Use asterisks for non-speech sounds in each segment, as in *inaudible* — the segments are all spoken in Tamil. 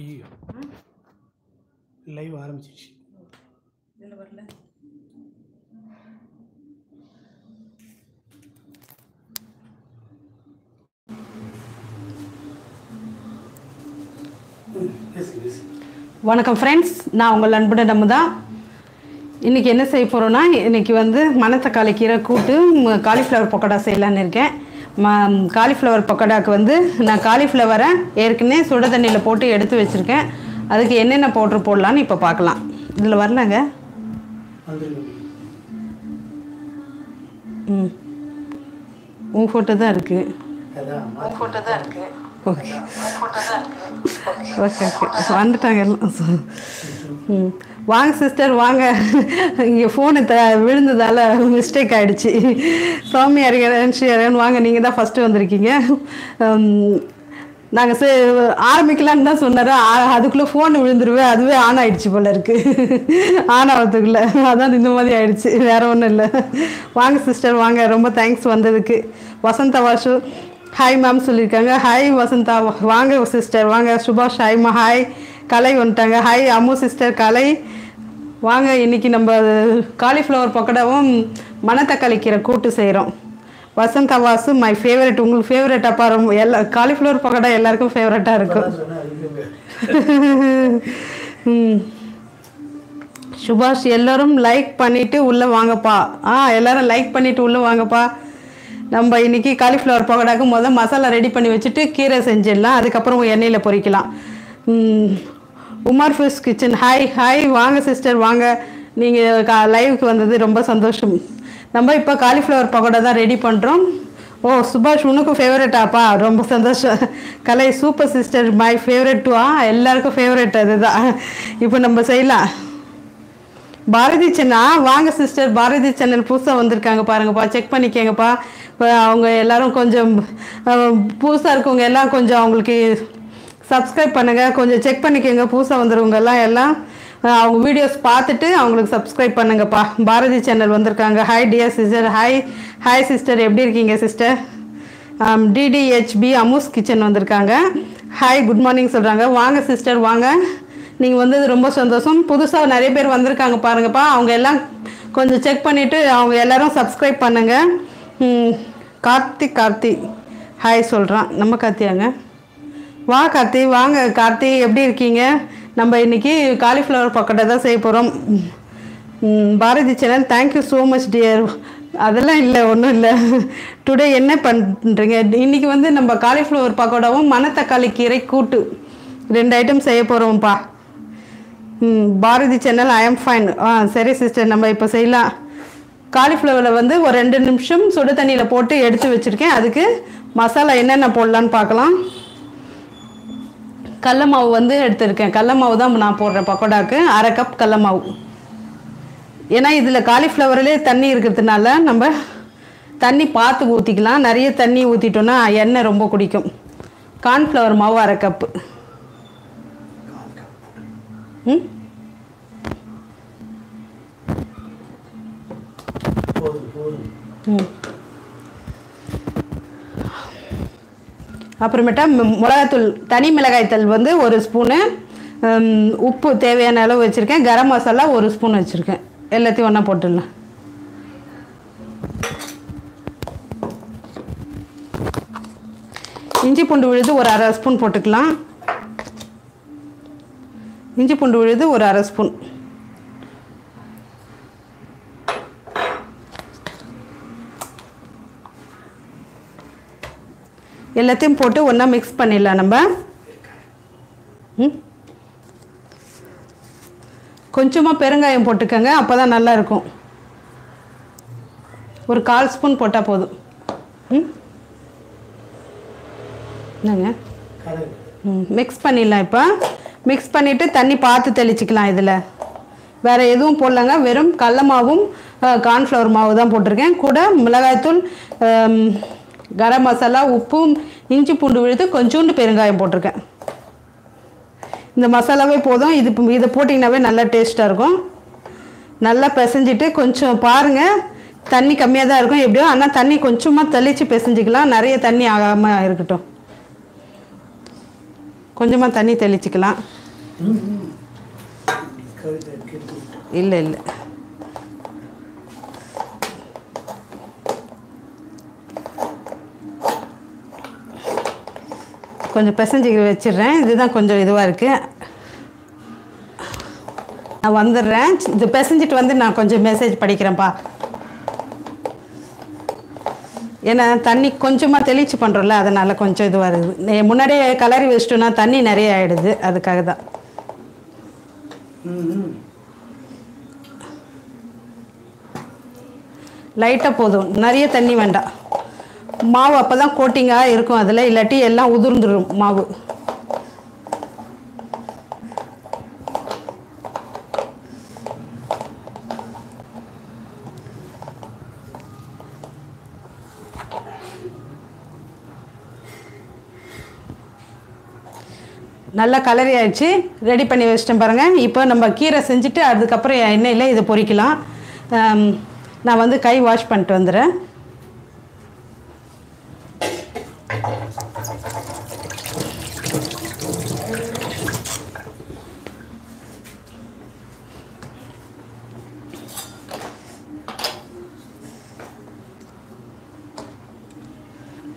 ஐயோ. லைவ் ஆரம்பிச்சிச்சு இதில் வரல. வணக்கம் ஃப்ரெண்ட்ஸ் நான் உங்கள் அன்புடன் நம்ம தான் இன்றைக்கி என்ன செய்ய போகிறோன்னா இன்றைக்கி வந்து மணத்தக்காளி கீரை கூட்டு காலிஃப்ளவர் பக்கோடா செய்யலான்னு இருக்கேன். காலிஃப்ளவர் பக்கோடாக்கு வந்து நான் காலிஃப்ளவரை ஏற்கனவே சுட தண்ணியில் போட்டு எடுத்து வச்சுருக்கேன். அதுக்கு என்னென்ன பவுட்ரு போடலான்னு இப்போ பார்க்கலாம் இதில் வரலங்க? ம். உன் ஃபோட்டோ தான் இருக்குது ஃபோட்டோ தான் இருக்குது ஓகே ஓகே ஓகே வந்துட்டாங்க எல்லாம். ம். வாங்க சிஸ்டர் வாங்க. இங்கே ஃபோனு த விழுந்ததால் மிஸ்டேக் ஆகிடுச்சு சுவாமி அறிகிறேன் ஸ்ரீ அறிகிறேன் வாங்க நீங்கள் தான் ஃபஸ்ட்டு வந்திருக்கீங்க. நாங்கள் சே ஆரம்பிக்கலான்னு தான் சொன்னார். அதுக்குள்ளே ஃபோன் விழுந்துருவேன் அதுவே ஆன் ஆகிடுச்சு போல இருக்குது ஆன் ஆகிறதுக்குள்ளே அதான் இந்த மாதிரி ஆகிடுச்சு வேறு ஒன்றும் இல்லை. வாங்க சிஸ்டர் வாங்க. ரொம்ப தேங்க்ஸ் வந்ததுக்கு. வசந்த வாஷு ஹாய் மேம் சொல்லியிருக்காங்க ஹாய் வசந்தா. வாங்க சிஸ்டர் வாங்க. சுபாஷ் ஹாய்மா ஹாய் கலை வந்துட்டாங்க. Hi Ammu sister Kalai. வாங்க இன்னைக்கு நம்ம காலிஃப்ளவர் பக்கோடாவும் மணத்தக்காளி கீரை கூட்டு செய்கிறோம் வசந்தா வாசு மை ஃபேவரட் உங்களுக்கு ஃபேவரட்டாக பாரு எல்லா காலிஃப்ளவர் பக்கோடா எல்லாருக்கும் ஃபேவரட்டாக இருக்கும். ம். சுபாஷ் எல்லோரும் லைக் பண்ணிவிட்டு உள்ளே வாங்கப்பா. ஆ எல்லோரும் லைக் பண்ணிவிட்டு உள்ளே வாங்கப்பா. நம்ம இன்றைக்கி காலிஃப்ளவர் பக்கோடாக்கு முதல் மசாலா ரெடி பண்ணி வச்சுட்டு கீரை செஞ்சிடலாம். அதுக்கப்புறம் எண்ணெயில் பொரிக்கலாம். Umar fish kitchen. Hi hi வாங்க சிஸ்டர் வாங்க. நீங்கள் கா லைவுக்கு வந்தது ரொம்ப சந்தோஷம். நம்ம இப்போ காலிஃப்ளவர் பக்கோடா தான் ரெடி பண்ணுறோம் ஓ சுபாஷ் உனக்கும் ஃபேவரட்டாப்பா ரொம்ப சந்தோஷம். Kalai super sister my favourite too ஆ எல்லாருக்கும் ஃபேவரட் அதுதான். இப்போ நம்ம செய்யலாம். பாரதி சென்னா வாங்க சிஸ்டர் பாரதி சேனல் புதுசாக வந்திருக்காங்க பாருங்கப்பா. செக் பண்ணிக்கங்கப்பா. அவங்க எல்லாரும் கொஞ்சம் புதுசாக இருக்கவங்க எல்லாம் கொஞ்சம் அவங்களுக்கு சப்ஸ்கிரைப் பண்ணுங்கள் கொஞ்சம் செக் பண்ணிக்கோங்க. புதுசாக வந்துருவங்கெல்லாம் எல்லாம் அவங்க வீடியோஸ் பார்த்துட்டு அவங்களுக்கு சப்ஸ்கிரைப் பண்ணுங்கப்பா. பாரதி சேனல் வந்திருக்காங்க. Hi dear sister hi hi sister எப்படி இருக்கீங்க சிஸ்டர் டிடிஹெச்பி அமூஸ் கிச்சன் வந்திருக்காங்க. ஹாய் குட் மார்னிங் சொல்கிறாங்க வாங்க சிஸ்டர் வாங்க. நீங்கள் வந்தது ரொம்ப சந்தோஷம். புதுசாக நிறைய பேர் வந்திருக்காங்க பாருங்கப்பா. அவங்க எல்லாம் கொஞ்சம் செக் பண்ணிவிட்டு அவங்க எல்லோரும் சப்ஸ்கிரைப் பண்ணுங்கள் கார்த்திக் கார்த்தி ஹாய் சொல்கிறான் நம்ம கார்த்தியாங்க. வா கார்த்தி வாங்க. கார்த்தி எப்படி இருக்கீங்க? நம்ம இன்னைக்கு காலிஃப்ளவர் பக்கோடா தான் செய்ய போகிறோம் Bharathi channel thank you so much dear அதெல்லாம் இல்லை ஒன்றும் இல்லை. டுடே என்ன பண்ணுறீங்க இன்னைக்கு வந்து நம்ம காலிஃப்ளவர் பக்கோடாவும் மணத்தக்காளி கீரை கூட்டு. ரெண்டு ஐட்டம் செய்ய போகிறோம்ப்பா ம் Bharathi channel I am fine ஆ சரி சிஸ்டர் நம்ம இப்போ செய்யலாம். காலிஃப்ளவரில் வந்து ஒரு ரெண்டு நிமிஷம் சுடு தண்ணியில் போட்டு எடுத்து வச்சுருக்கேன். அதுக்கு மசாலா என்னென்ன போடலான்னு பார்க்கலாம். கடல மாவு வந்து எடுத்திருக்கேன். கடல மாவு தான் நான் போடுறேன் பக்கோடாக்கு. அரை கப் கடல மாவு. ஏன்னா இதில் காலிஃப்ளவர்லேயே தண்ணி இருக்கிறதுனால நம்ம தண்ணி பார்த்து ஊற்றிக்கலாம் நிறைய தண்ணி ஊற்றிட்டோன்னா எண்ணெய் ரொம்ப குடிக்கும். கார்ன்ஃப்ளவர் மாவு அரை கப்பு ம்? ம். அப்புறமேட்டா மி- மிளகாத்தூள் தனி மிளகாய்த்தூள் வந்து ஒரு ஸ்பூனு உப்பு தேவையான அளவு வச்சுருக்கேன். கரம் மசாலா ஒரு ஸ்பூன் வச்சுருக்கேன். எல்லாத்தையும் ஒன்றா போட்டுடலாம். இஞ்சி பூண்டு விழுது ஒரு அரை ஸ்பூன் போட்டுக்கலாம். இஞ்சி பூண்டு விழுது ஒரு அரை ஸ்பூன். எல்லாத்தையும் போட்டு ஒன்றா மிக்ஸ் பண்ணிடலாம் நம்ம. ம்? கொஞ்சமாக பெருங்காயம் போட்டுக்கோங்க அப்போ தான் நல்லா இருக்கும் ஒரு கால் ஸ்பூன் போட்டால் போதும். ம்? என்னங்க? ம் மிக்ஸ் பண்ணிடலாம் இப்போ. மிக்ஸ் பண்ணிவிட்டு தண்ணி பார்த்து தெளிச்சிக்கலாம் இதில். வேறு எதுவும் போடலங்க வெறும் கடல மாவும் கார்ன்ஃப்ளவர் மாவு தான் போட்டிருக்கேன். கூட மிளகாய்த்தூள் கரம் மசாலா உப்பும் இஞ்சி பூண்டு விழுது கொஞ்சோண்டு பெருங்காயம் போட்டிருக்கேன். இந்த மசாலாவே போதும். இது இதை போட்டிங்கனாவே நல்லா டேஸ்ட்டாக இருக்கும். நல்லா பிசைஞ்சிட்டு கொஞ்சம் பாருங்கள் தண்ணி கம்மியாக தான் இருக்கும். எப்படியோ ஆனால் தண்ணி கொஞ்சமாக தெளித்து பிசைஞ்சிக்கலாம். நிறைய தண்ணி ஆகாமல் இருக்கட்டும். கொஞ்சமாக தண்ணி தெளிச்சுக்கலாம். இல்லை இல்லை. கொஞ்சம் பிசைஞ்சு வச்சிடுறேன். இதுதான் கொஞ்சம் இதுவாக இருக்குது நான் வந்துடுறேன். இது பிசைஞ்சிட்டு வந்து நான் கொஞ்சம் மெசேஜ் படிக்கிறேன்ப்பா. ஏன்னா தண்ணி கொஞ்சமாக தெளிச்சு பண்ணுறோம்ல அதனால் கொஞ்சம் இதுவாக இருக்குது முன்னாடியே கலரி வச்சிட்டோன்னா தண்ணி நிறைய ஆகிடுது அதுக்காக தான். லைட்டாக போதும். நிறைய தண்ணி வேண்டாம். மாவு அப்போ தான் கோட்டிங்காக இருக்கும் அதில் இல்லாட்டி எல்லாம் உதிர்ந்துடும் மாவு. நல்லா கலரி ஆயிடுச்சு. ரெடி பண்ணி வச்சிட்டேன் பாருங்கள் இப்போ நம்ம கீரை செஞ்சுட்டு அதுக்கப்புறம் எண்ணெயில் இதை பொறிக்கலாம் நான் வந்து கை வாஷ் பண்ணிட்டு வந்துடுறேன்.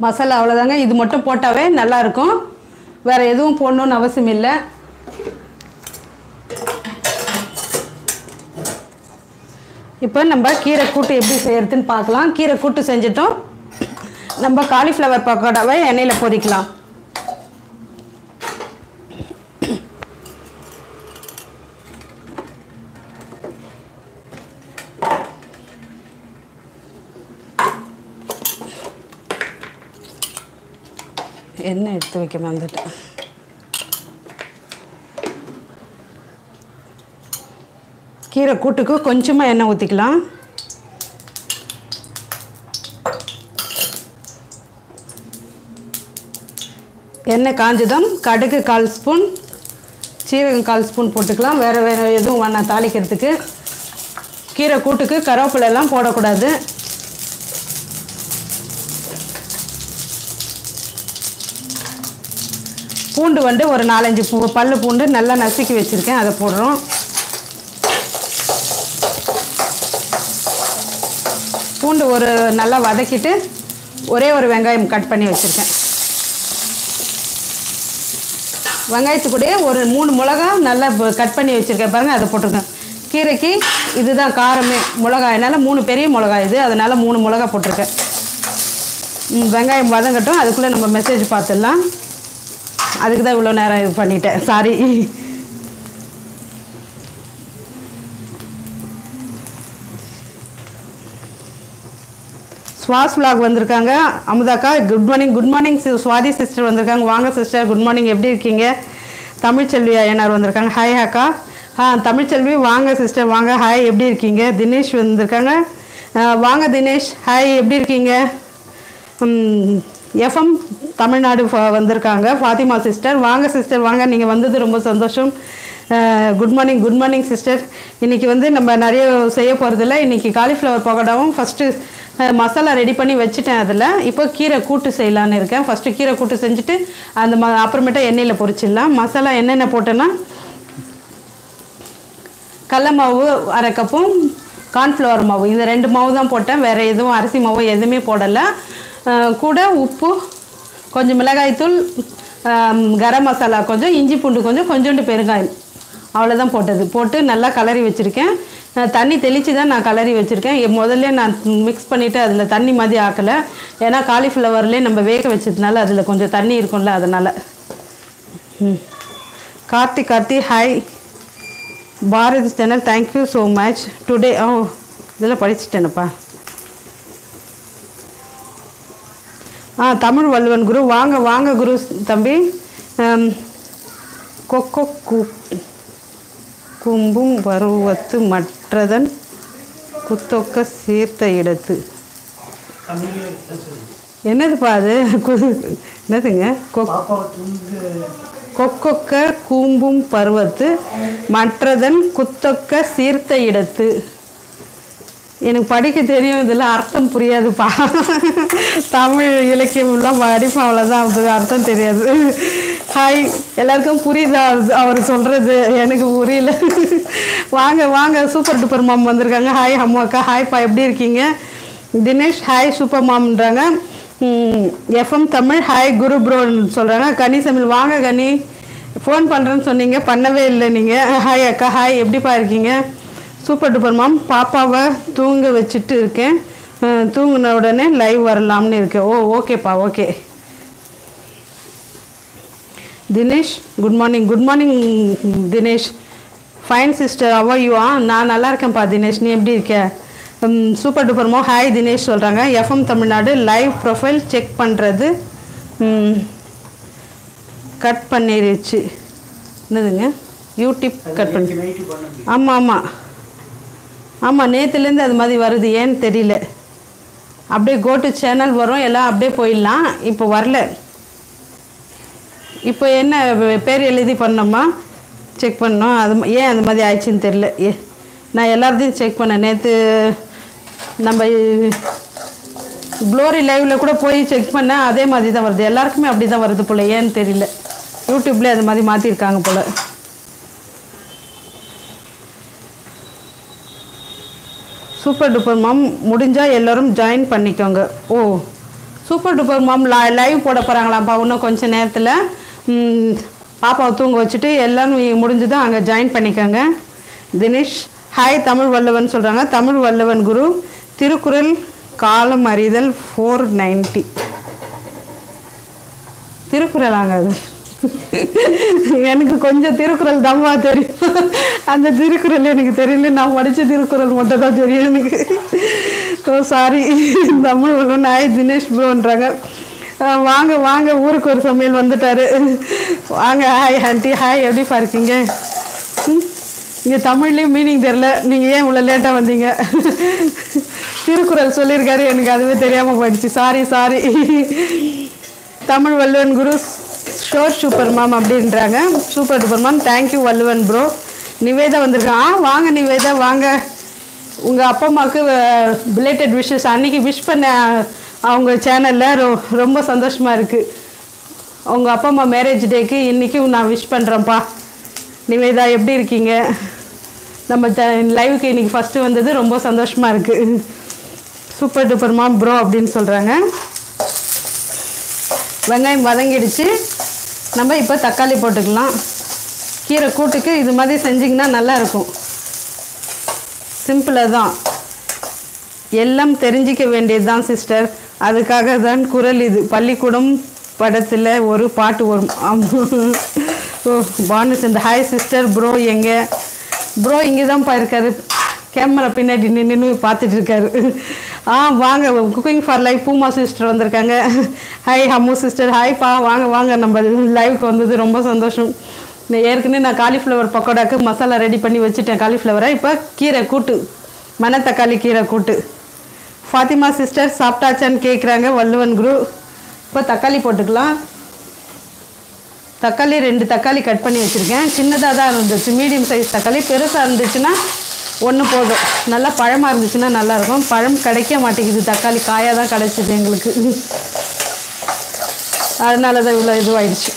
மசாலா அவ்வளோதாங்க இது மட்டும் போட்டாவே நல்லா இருக்கும் வேறு எதுவும் போடணுன்னு அவசியம் இல்லை. இப்போ நம்ம கீரை கூட்டு எப்படி செய்யறதுன்னு பார்க்கலாம். கீரை கூட்டு செஞ்சிட்டோம். நம்ம காலிஃப்ளவர் பக்கோடாவை எண்ணெயில் பொதிக்கலாம் எண்ணெய் எடுத்து வைக்க மறந்துட்டேன் கீரை கூட்டுக்கு கொஞ்சமாக எண்ணெய் ஊற்றிக்கலாம் எண்ணெய் காஞ்சதும் கடுகு கால் ஸ்பூன் சீரகம் கால் ஸ்பூன் போட்டுக்கலாம். வேறு வேறு எதுவும் வேணாம் தாளிக்கிறதுக்கு. கீரை கூட்டுக்கு கருவேப்பிலை எல்லாம் போடக்கூடாது. பூண்டு வந்து ஒரு நாலஞ்சு பூ பல்லு பூண்டு நல்லா நசுக்கி வச்சுருக்கேன். அதை போடுறோம். பூண்டு ஒரு நல்லா வதக்கிட்டு ஒரே ஒரு வெங்காயம் கட் பண்ணி வச்சுருக்கேன். வெங்காயத்துக்கூடயே ஒரு மூணு மிளகா நல்லா கட் பண்ணி வச்சுருக்கேன். பாருங்கள் அதை போட்டிருக்கேன். கீரைக்கு இதுதான் காரமே மிளகாய். என்னால் மூணு பெரிய மிளகாய் இது. அதனால் மூணு மிளகா போட்டிருக்கேன். வெங்காயம் வதங்கட்டும். அதுக்குள்ளே நம்ம மெசேஜ் பார்த்துடலாம். அதுக்கு தான் இவ்வளோ நேரம் இது பண்ணிட்டேன். சாரி ஸ்வாஸ் விலாக் வந்திருக்காங்க. அமுதாக்கா good morning good morning Swathi sister வந்திருக்காங்க. வாங்க சிஸ்டர் குட் மார்னிங் எப்படி இருக்கீங்க? தமிழ்ச்செல்வி ஐயனார் வந்திருக்காங்க. ஹாய் அக்கா. ஆ தமிழ்ச்செல்வி வாங்க சிஸ்டர் வாங்க ஹாய் எப்படி இருக்கீங்க? தினேஷ் வந்திருக்காங்க. வாங்க தினேஷ். ஹாய் எப்படி இருக்கீங்க? எஃப்எம் தமிழ்நாடு ஃப- வந்திருக்காங்க. ஃபாத்திமா சிஸ்டர் வாங்க சிஸ்டர் வாங்க நீங்கள் வந்தது ரொம்ப சந்தோஷம். Good morning good morning sister இன்றைக்கி வந்து நம்ம நிறைய செய்ய போகிறதில்ல இன்றைக்கி காலிஃப்ளவர் பகோடாவும் ஃபஸ்ட்டு மசாலா ரெடி பண்ணி வச்சுட்டேன் அதில். இப்போ கீரை கூட்டு செய்யலான்னு இருக்கேன். ஃபஸ்ட்டு கீரை கூட்டு செஞ்சுட்டு அந்த ம அப்புறமேட்டா எண்ணெயில் பொரிச்சிடலாம். மசாலா என்னென்ன போட்டேன்னா கடல மாவு அரை கப்பும் கார்ன்ஃப்ளவர் மாவு. இந்த ரெண்டு மாவு தான் போட்டேன். வேறு எதுவும் அரிசி மாவு எதுவுமே போடலை. கூட உப்பு கொஞ்சம் மிளகாய்த்தூள் கரம் மசாலா கொஞ்சம் இஞ்சி பூண்டு கொஞ்சம் கொஞ்சோண்டு பெருங்காயம். அவ்வளோதான் போட்டது. போட்டு நல்லா கலரி வச்சுருக்கேன். தண்ணி தெளித்து தான் நான் கலரி வச்சுருக்கேன். முதல்ல நான் மிக்ஸ் பண்ணிவிட்டு அதில் தண்ணி மாதிரி ஆக்கலை. ஏன்னா காலிஃப்ளவர்லேயே நம்ம வேக வச்சதுனால அதில் கொஞ்சம் தண்ணி இருக்கும்ல அதனால். ம். Karthi Karthi hi Bharathi channel thank you so much today ஓ இதெல்லாம் படிச்சுட்டேனப்பா. ஆ தமிழ் வள்ளுவன் குரு. வாங்க வாங்க குரு தம்பி. கொக்கோ கூ கும்பும் பருவத்து மற்றதன் குத்தொக்க சேர்த்த இடத்து. என்னது பேசுறது என்னதுப்பா அது? என்னதுங்க? கொக்கொக்க கூம்பும் பருவத்து மற்றதன் குத்தொக்க சீர்த்த இடத்து. எனக்கு படிக்க தெரியும் இதில் அர்த்தம் புரியாதுப்பா. தமிழ் இலக்கியம்லாம் படிப்போம் அவ்வளோதான் அது அர்த்தம் தெரியாது. ஹாய் எல்லாருக்கும் புரியுதா? அவர் சொல்கிறது எனக்கு புரியல. வாங்க வாங்க. சூப்பர் டூப்பர் மாம் வந்திருக்காங்க. ஹாய் அம்மாக்கா ஹாய்ப்பா எப்படி இருக்கீங்க? தினேஷ் ஹாய் சூப்பர் மாம்ன்றாங்க எஃப்எம் தமிழ் ஹாய் குரு ப்ரோன்னு சொல்கிறாங்க கனி தமிழ். வாங்க கனி. ஃபோன் பண்ணுறேன்னு சொன்னீங்க. பண்ணவே இல்லை நீங்கள் ஹாய் அக்கா. ஹாய் எப்படிப்பா இருக்கீங்க? சூப்பர் டூப்பர் மாம் பாப்பாவை தூங்க வச்சுட்டு இருக்கேன். தூங்குன உடனே லைவ் வரலாம்னு இருக்கேன். ஓ ஓகேப்பா okay Dinesh good morning good morning Dinesh. Fine sister அவ யூ ஆ நான் நல்லா இருக்கேன்ப்பா தினேஷ். நீ எப்படி இருக்க? சூப்பர் டூப்பர் மோ ஹாய் தினேஷ் சொல்கிறாங்க FM Tamil Nadu live profile check பண்ணுறது கட் பண்ணிருச்சு. என்னதுங்க? யூடியூப் கட் பண்ணி ஆமாம் ஆமாம் ஆமாம் நேற்றுலேருந்து அது மாதிரி வருது. ஏன்னு தெரியல. அப்படியே கோட்டு சேனல் வரும். எல்லாம் அப்படியே போயிடலாம். இப்போ வரல. இப்போ என்ன பேர் எழுதி பண்ணோமா செக் பண்ணோம் அது ஏன் அந்த மாதிரி ஆயிடுச்சுன்னு தெரியல. ஏ நான் எல்லாத்தையும் செக் பண்ணேன். நேற்று நம்ம க்ளோரி லைவில் கூட போய் செக் பண்ணேன். அதே மாதிரி தான் வருது. எல்லாருக்குமே அப்படி தான் வருது போல். ஏன்னு தெரியல. யூடியூப்லேயே அது மாதிரி மாற்றிருக்காங்க போல். சூப்பர் டூப்பர் மாம் முடிஞ்சால் எல்லோரும் ஜாயின் பண்ணிக்கோங்க. ஓ சூப்பர் டூப்பர் மாம் லைவ் போட போகிறாங்களாம்ப்பா இன்னும் கொஞ்சம் நேரத்தில். பாப்பாவை தூங்க வச்சுட்டு எல்லாரும் முடிஞ்சது அங்கே ஜாயின் பண்ணிக்கோங்க. தினேஷ் ஹாய் தமிழ் வல்லவன் சொல்கிறாங்க தமிழ் வல்லவன் குரு திருக்குறள் காலம் அறிதல் ஃபோர் நைன்ட்டி திருக்குறளாங்க அது எனக்கு கொஞ்சம் திருக்குறள் தம்மா தெரியும். அந்த திருக்குறள் எனக்கு தெரியல. நான் படித்த திருக்குறள் மட்டும் தான் தெரியும் எனக்கு. ஓ சாரி தமிழ் ஒன்று நாய் தினேஷ் ப்ரோன்றாங்க. வாங்க வாங்க. ஊருக்கு ஒரு சமையல் வந்துட்டாரு. வாங்க ஹாய் ஆண்டி ஹாய் எப்படி பார்க்கீங்க இங்கே தமிழ்லேயும் மீனிங் தெரில நீங்கள் ஏன் இவ்வளோ லேட்டாக வந்தீங்க? திருக்குறள் சொல்லியிருக்காரு. எனக்கு அதுவே தெரியாமல் போயிடுச்சு. சாரி சாரி தமிழ் வல்லுவன் குரு ஷோர் சூப்பர் மேம் அப்படின்றாங்க. Super duper ma'am thank you Valluvan bro Nivetha வந்திருக்கான் ஆ வாங்க நிவேதா வாங்க. உங்கள் அப்பா அம்மாவுக்கு பிலேட்டட் விஷஸ் அன்னைக்கு விஷ் பண்ண அவங்க சேனலில் ரொ ரொம்ப சந்தோஷமாக இருக்குது உங்கள் அப்பா அம்மா மேரேஜ் டேக்கு இன்றைக்கும் நான் விஷ் பண்ணுறேன்ப்பா நிவேதா எப்படி இருக்கீங்க? நம்ம த லைவுக்கு இன்னைக்கு ஃபஸ்ட்டு வந்தது ரொம்ப சந்தோஷமாக இருக்குது சூப்பர் டூப்பர் மாம் ப்ரோ அப்படின்னு சொல்கிறாங்க வெங்காயம் வதங்கிடுச்சு. நம்ம இப்போ தக்காளி போட்டுக்கலாம். கீரை கூட்டுக்கு இது மாதிரி செஞ்சிங்கன்னா நல்லாயிருக்கும் சிம்பிளாக தான். எல்லாம் தெரிஞ்சிக்க வேண்டியது தான் சிஸ்டர் அதுக்காக தான் குரல் இது. பள்ளிக்கூடம் படத்தில் ஒரு பாட்டு வரும். ஓ பானு இந்த ஹாய் சிஸ்டர் ப்ரோ எங்கே? ப்ரோ இங்கே தான்ப்பா இருக்காரு கேமரா பின்னாடி நின்று பார்த்துட்டு இருக்காரு. ஆ வாங்க cooking for life Pooma sister வந்திருக்காங்க. ஹாய் ஹம்மு சிஸ்டர் ஹாய்ப்பா வாங்க வாங்க. நம்ம லைவுக்கு வந்தது ரொம்ப சந்தோஷம். ஏற்கனவே நான் காலிஃப்ளவர் பக்கோடாக்கு மசாலா ரெடி பண்ணி வச்சுட்டேன் காலிஃப்ளவரை இப்போ கீரை கூட்டு மணத்தக்காளி கீரை கூட்டு. ஃபாத்திமா சிஸ்டர் சாப்பிட்டாச்சான்னு கேட்குறாங்க வள்ளுவன் குரு. இப்போ தக்காளி போட்டுக்கலாம். தக்காளி ரெண்டு தக்காளி கட் பண்ணி வச்சுருக்கேன். சின்னதாக தான் இருந்துச்சு மீடியம் சைஸ் தக்காளி. பெருசாக இருந்துச்சுன்னா ஒன்று போதும். நல்லா பழமாக இருந்துச்சுன்னா நல்லாயிருக்கும் பழம் கிடைக்க மாட்டேங்குது. தக்காளி காயாக தான் கிடச்சிது எங்களுக்கு. அதனால தான் இவ்வளோ இதுவாயிடுச்சு.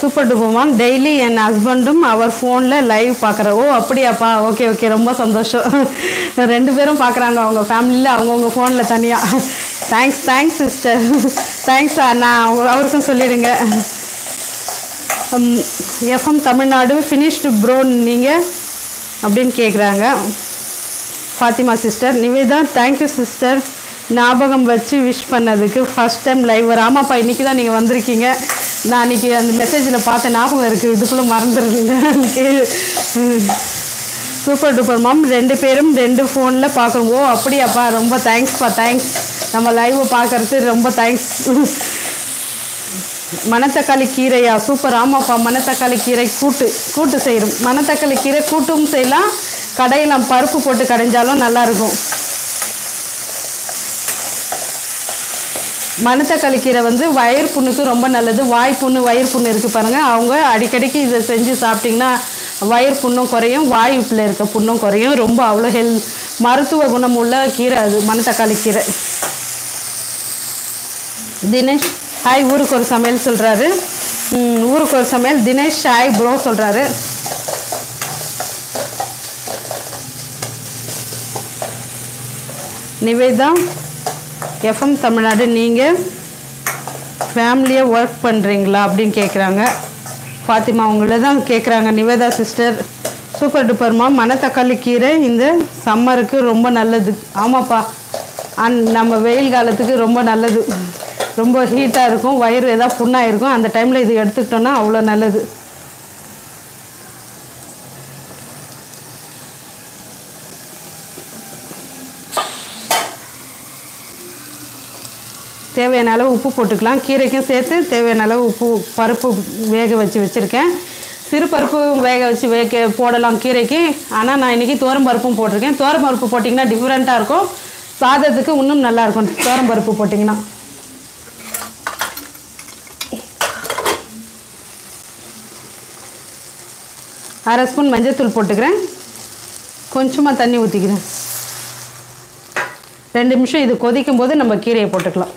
சூப்பர் டூப்பர்மாம் டெய்லி என் ஹஸ்பண்டும் அவர் ஃபோனில் லைவ் பார்க்குற ஓ அப்படியாப்பா. Okay okay. ரொம்ப சந்தோஷம். ரெண்டு பேரும் பார்க்குறாங்க அவங்க ஃபேமிலியில் அவங்கவுங்க ஃபோனில் தனியாக தேங்க்ஸ் தேங்க்ஸ் சிஸ்டர் தேங்க்ஸ் நான் அவங்க- அவருக்கும் சொல்லிவிடுங்க எஃப்எம் தமிழ்நாடு ஃபினிஷ்டு ப்ரோன் நீங்கள் அப்படின்னு கேட்குறாங்க Fathima sister Nivetha thank you sister ஞாபகம் வச்சு விஷ் பண்ணதுக்கு ஃபர்ஸ்ட் டைம் லைவ் வர ஆமாப்பா இன்றைக்கி தான் நீங்கள் வந்திருக்கீங்க. நான் அன்றைக்கி அந்த மெசேஜில் பார்த்த ஞாபகம் இருக்குது இதுக்குள்ளே மறந்துடுறீங்க. சூப்பர் டூப்பர் மேம் ரெண்டு பேரும் ரெண்டு ஃபோனில் பார்க்குறோம் ஓ அப்படியாப்பா. ரொம்ப தேங்க்ஸ்ப்பா தேங்க்ஸ் நம்ம லைவை பார்க்குறது ரொம்ப தேங்க்ஸ் மணத்தக்காளி கீரையா? சூப்பர். ஆமாப்பா மணத்தக்காளி கீரை கூட்டு கூட்டு செய்கிறோம் மணத்தக்காளி கீரை கூட்டும் செய்யலாம். கடையில் பருப்பு போட்டு கடைஞ்சாலும் நல்லாயிருக்கும். மணத்தக்காளி கீரை வந்து வயிறு புண்ணுக்கு ரொம்ப நல்லது. வாய் புண்ணு வயிறு புண்ணு இருக்குது பாருங்கள் அவங்க அடிக்கடிக்கு இதை செஞ்சு சாப்பிட்டிங்கன்னா வயிறு புண்ணும் குறையும் வாயுப்பில் இருக்க புண்ணும் குறையும். ரொம்ப அவ்வளோ ஹெல் மருத்துவ குணம் உள்ள கீரை அது மணத்தக்காளி கீரை. தினேஷ்? ஹாய் ஊருக்கு ஒரு சமையல் சொல்கிறாரு ஊருக்கு ஒரு சமையல். தினேஷ் ஹாய் ப்ரோ சொல்கிறாரு நிவேதா எஃப்எம் தமிழ்நாடு நீங்கள் ஃபேமிலியாக ஒர்க் பண்ணுறீங்களா அப்படின்னு கேட்குறாங்க ஃபாத்திமா உங்களை தான் கேட்குறாங்க நிவேதா சிஸ்டர் சூப்பர் டூப்பர்மா மணத்தக்காளி கீரை இந்த சம்மருக்கு ரொம்ப நல்லது. ஆமாப்பா. அந் நம்ம வெயில் காலத்துக்கு ரொம்ப நல்லது. ரொம்ப ஹீட்டாக இருக்கும் வயிறு எதாவது புண்ணாக இருக்கும் அந்த டைமில் இது எடுத்துக்கிட்டோன்னா அவ்வளோ நல்லது. தேவையான அளவு உப்பு போட்டுக்கலாம். கீரைக்கும் சேர்த்து தேவையான அளவு உப்பு பருப்பு வேக வச்சு வச்சுருக்கேன். சிறு பருப்பு வேக வச்சு வேக போடலாம் கீரைக்கு. ஆனால் நான் இன்றைக்கி தோரம் பருப்பும் போட்டிருக்கேன். தோரம் பருப்பு போட்டிங்கன்னா டிஃப்ரெண்ட்டாக இருக்கும். சாதத்துக்கு இன்னும் நல்லாயிருக்கும் தோரம் பருப்பு போட்டிங்கன்னா. அரை ஸ்பூன் மஞ்சத்தூள் போட்டுக்கிறேன். கொஞ்சமாக தண்ணி ஊற்றிக்கிறேன் ரெண்டு நிமிஷம் இது கொதிக்கும் போது நம்ம கீரையை போட்டுக்கலாம்.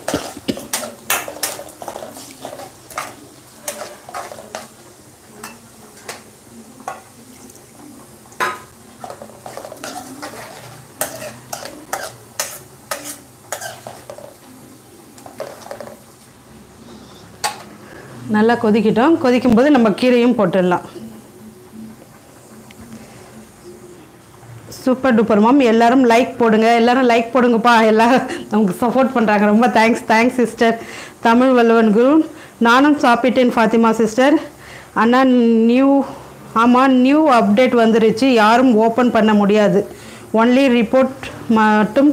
நல்லா கொதிக்கிட்டோம். கொதிக்கும் போது நம்ம கீரையும் போட்டுடலாம். சூப்பர் டூப்பர் மாம் எல்லாரும் லைக் போடுங்க. எல்லாரும் லைக் போடுங்கப்பா. எல்லாம் நமக்கு சப்போர்ட் பண்ணுறாங்க ரொம்ப thanks thanks sister Tamil Vallavan Guru. நானும் சாப்பிட்டேன் ஃபாத்திமா சிஸ்டர் அண்ணா நியூ ஆமாம் நியூ அப்டேட் வந்துருச்சு. யாரும் ஓப்பன் பண்ண முடியாது. ஒன்லி ரிப்போர்ட் மட்டும்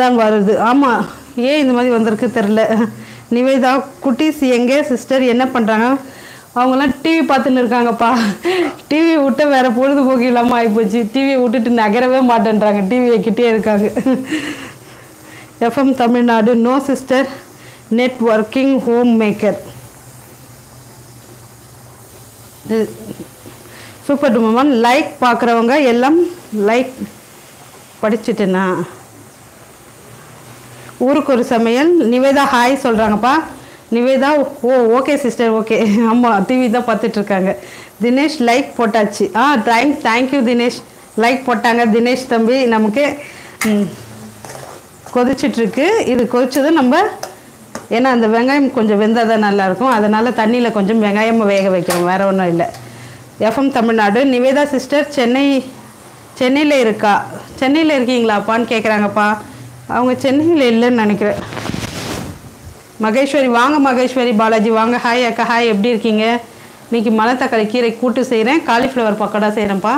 தான் வருது. ஆமாம் ஏன் இந்த மாதிரி வந்திருக்கு தெரில நிவேதா குட்டீஸ் எங்கே? சிஸ்டர் என்ன பண்ணுறாங்க அவங்கெல்லாம் டிவி பார்த்துன்னு இருக்காங்கப்பா. டிவி விட்டு வேற பொழுதுபோக்கு இல்லாமல் ஆகிப்போச்சு டிவியை விட்டுட்டு நகரவே மாட்டேன்றாங்க. டிவியை கிட்டே இருக்காங்க. FM Tamil Nadu no sister net working home maker super டுமன் like பார்க்குறவங்க எல்லாம் லைக் படிச்சுட்டேனா ஊருக்கு ஒரு சமையல். நிவேதா ஹாய் சொல்கிறாங்கப்பா நிவேதா ஓ ஓகே சிஸ்டர் ஓகே ஆமாம் டிவி தான் பார்த்துட்ருக்காங்க. தினேஷ் லைக் போட்டாச்சு. ஆ thank thank you Dinesh. Like போட்டாங்க. தினேஷ் தம்பி நமக்கு கொதிச்சிட்ருக்கு. இது கொதிச்சதும் நம்ம ஏன்னா அந்த வெங்காயம் கொஞ்சம் வெந்தால் தான் நல்லாயிருக்கும். அதனால் தண்ணியில் கொஞ்சம் வெங்காயம் வேக வைக்கிறோம் வேறு ஒன்றும் இல்லை. எஃப்எம் தமிழ்நாடு. நிவேதா சிஸ்டர் சென்னை சென்னையில் இருக்கா? சென்னையில் இருக்கீங்களாப்பான்னு கேட்குறாங்கப்பா அவங்க சென்னையில் இல்லைன்னு நினைக்கிறேன். மகேஸ்வரி வாங்க மகேஸ்வரி பாலாஜி வாங்க. ஹாய் அக்கா ஹாய் எப்படி இருக்கீங்க? இன்றைக்கி மலத்தக்காளி கீரை கூட்டு செய்கிறேன் காலிஃப்ளவர் பக்கோடா செய்கிறேன்ப்பா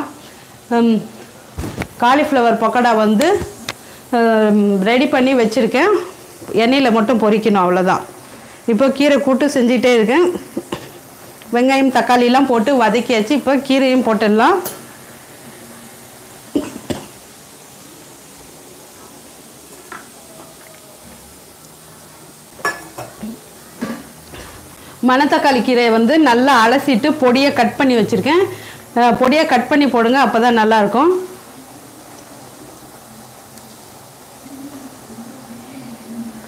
காலிஃப்ளவர் பக்கோடா வந்து ரெடி பண்ணி வச்சுருக்கேன். எண்ணெயில் மட்டும் பொரிக்கணும் அவ்வளோதான் இப்போ கீரை கூட்டு செஞ்சிகிட்டே இருக்கேன். வெங்காயம் தக்காளிலாம் போட்டு வதக்கியாச்சு. இப்போ கீரையும் போட்டுடலாம். மணத்தக்காளி கீரையை வந்து நல்லா அலசிட்டு பொடியை கட் பண்ணி வச்சுருக்கேன். பொடியை கட் பண்ணி போடுங்க அப்போ தான் நல்லாயிருக்கும்.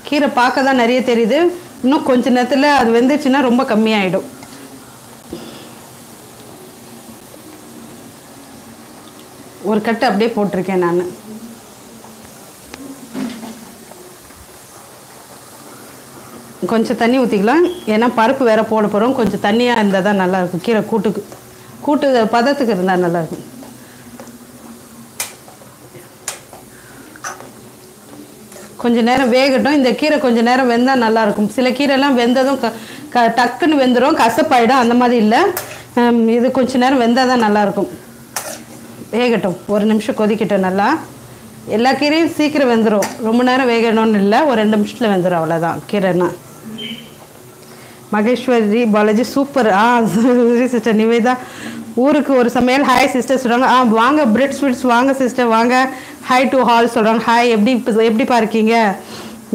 கீரை பார்க்க தான் நிறைய தெரியுது. இன்னும் கொஞ்ச நேரத்தில் அது வெந்துச்சுன்னா ரொம்ப கம்மியாயிடும். ஒரு கட்டு அப்படியே போட்டிருக்கேன் நான். கொஞ்சம் தண்ணி ஊற்றிக்கலாம் ஏன்னா பருப்பு வேற போட போகிறோம் கொஞ்சம் தண்ணியாக இருந்தால் தான் நல்லாயிருக்கும் கீரை கூட்டுக்கு கூட்டு பதத்துக்கு இருந்தால் நல்லாயிருக்கும் கொஞ்சம் நேரம் வேகட்டும். இந்த கீரை கொஞ்சம் நேரம் வெந்தால் நல்லாயிருக்கும் சில கீரைலாம் வெந்ததும் க க டக்குன்னு வெந்துடும் கசப்பாயிடும். அந்த மாதிரி இல்லை. இது கொஞ்சம் நேரம் வெந்தால் தான் நல்லாயிருக்கும் வேகட்டும். ஒரு நிமிஷம் கொதிக்கட்டும் நல்லா. எல்லா கீரையும் சீக்கிரம் வெந்துடும் ரொம்ப நேரம் வேகணும்னு இல்லை. ஒரு ரெண்டு நிமிஷத்தில் வெந்துடும் அவ்வளோதான் கீரைன்னா. மகேஸ்வரி பாலாஜி சூப்பர் ஆ சிஸ்டர் நிவேதா ஊருக்கு ஒரு சமையல். ஹாய் சிஸ்டர் சொல்கிறாங்க ஆ வாங்க பிரெட் ஸ்வீட்ஸ் வாங்க சிஸ்டர் வாங்க. ஹாய் டு ஹால் சொல்கிறாங்க ஹாய் எப்படி இப்போ எப்படிப்பா இருக்கீங்க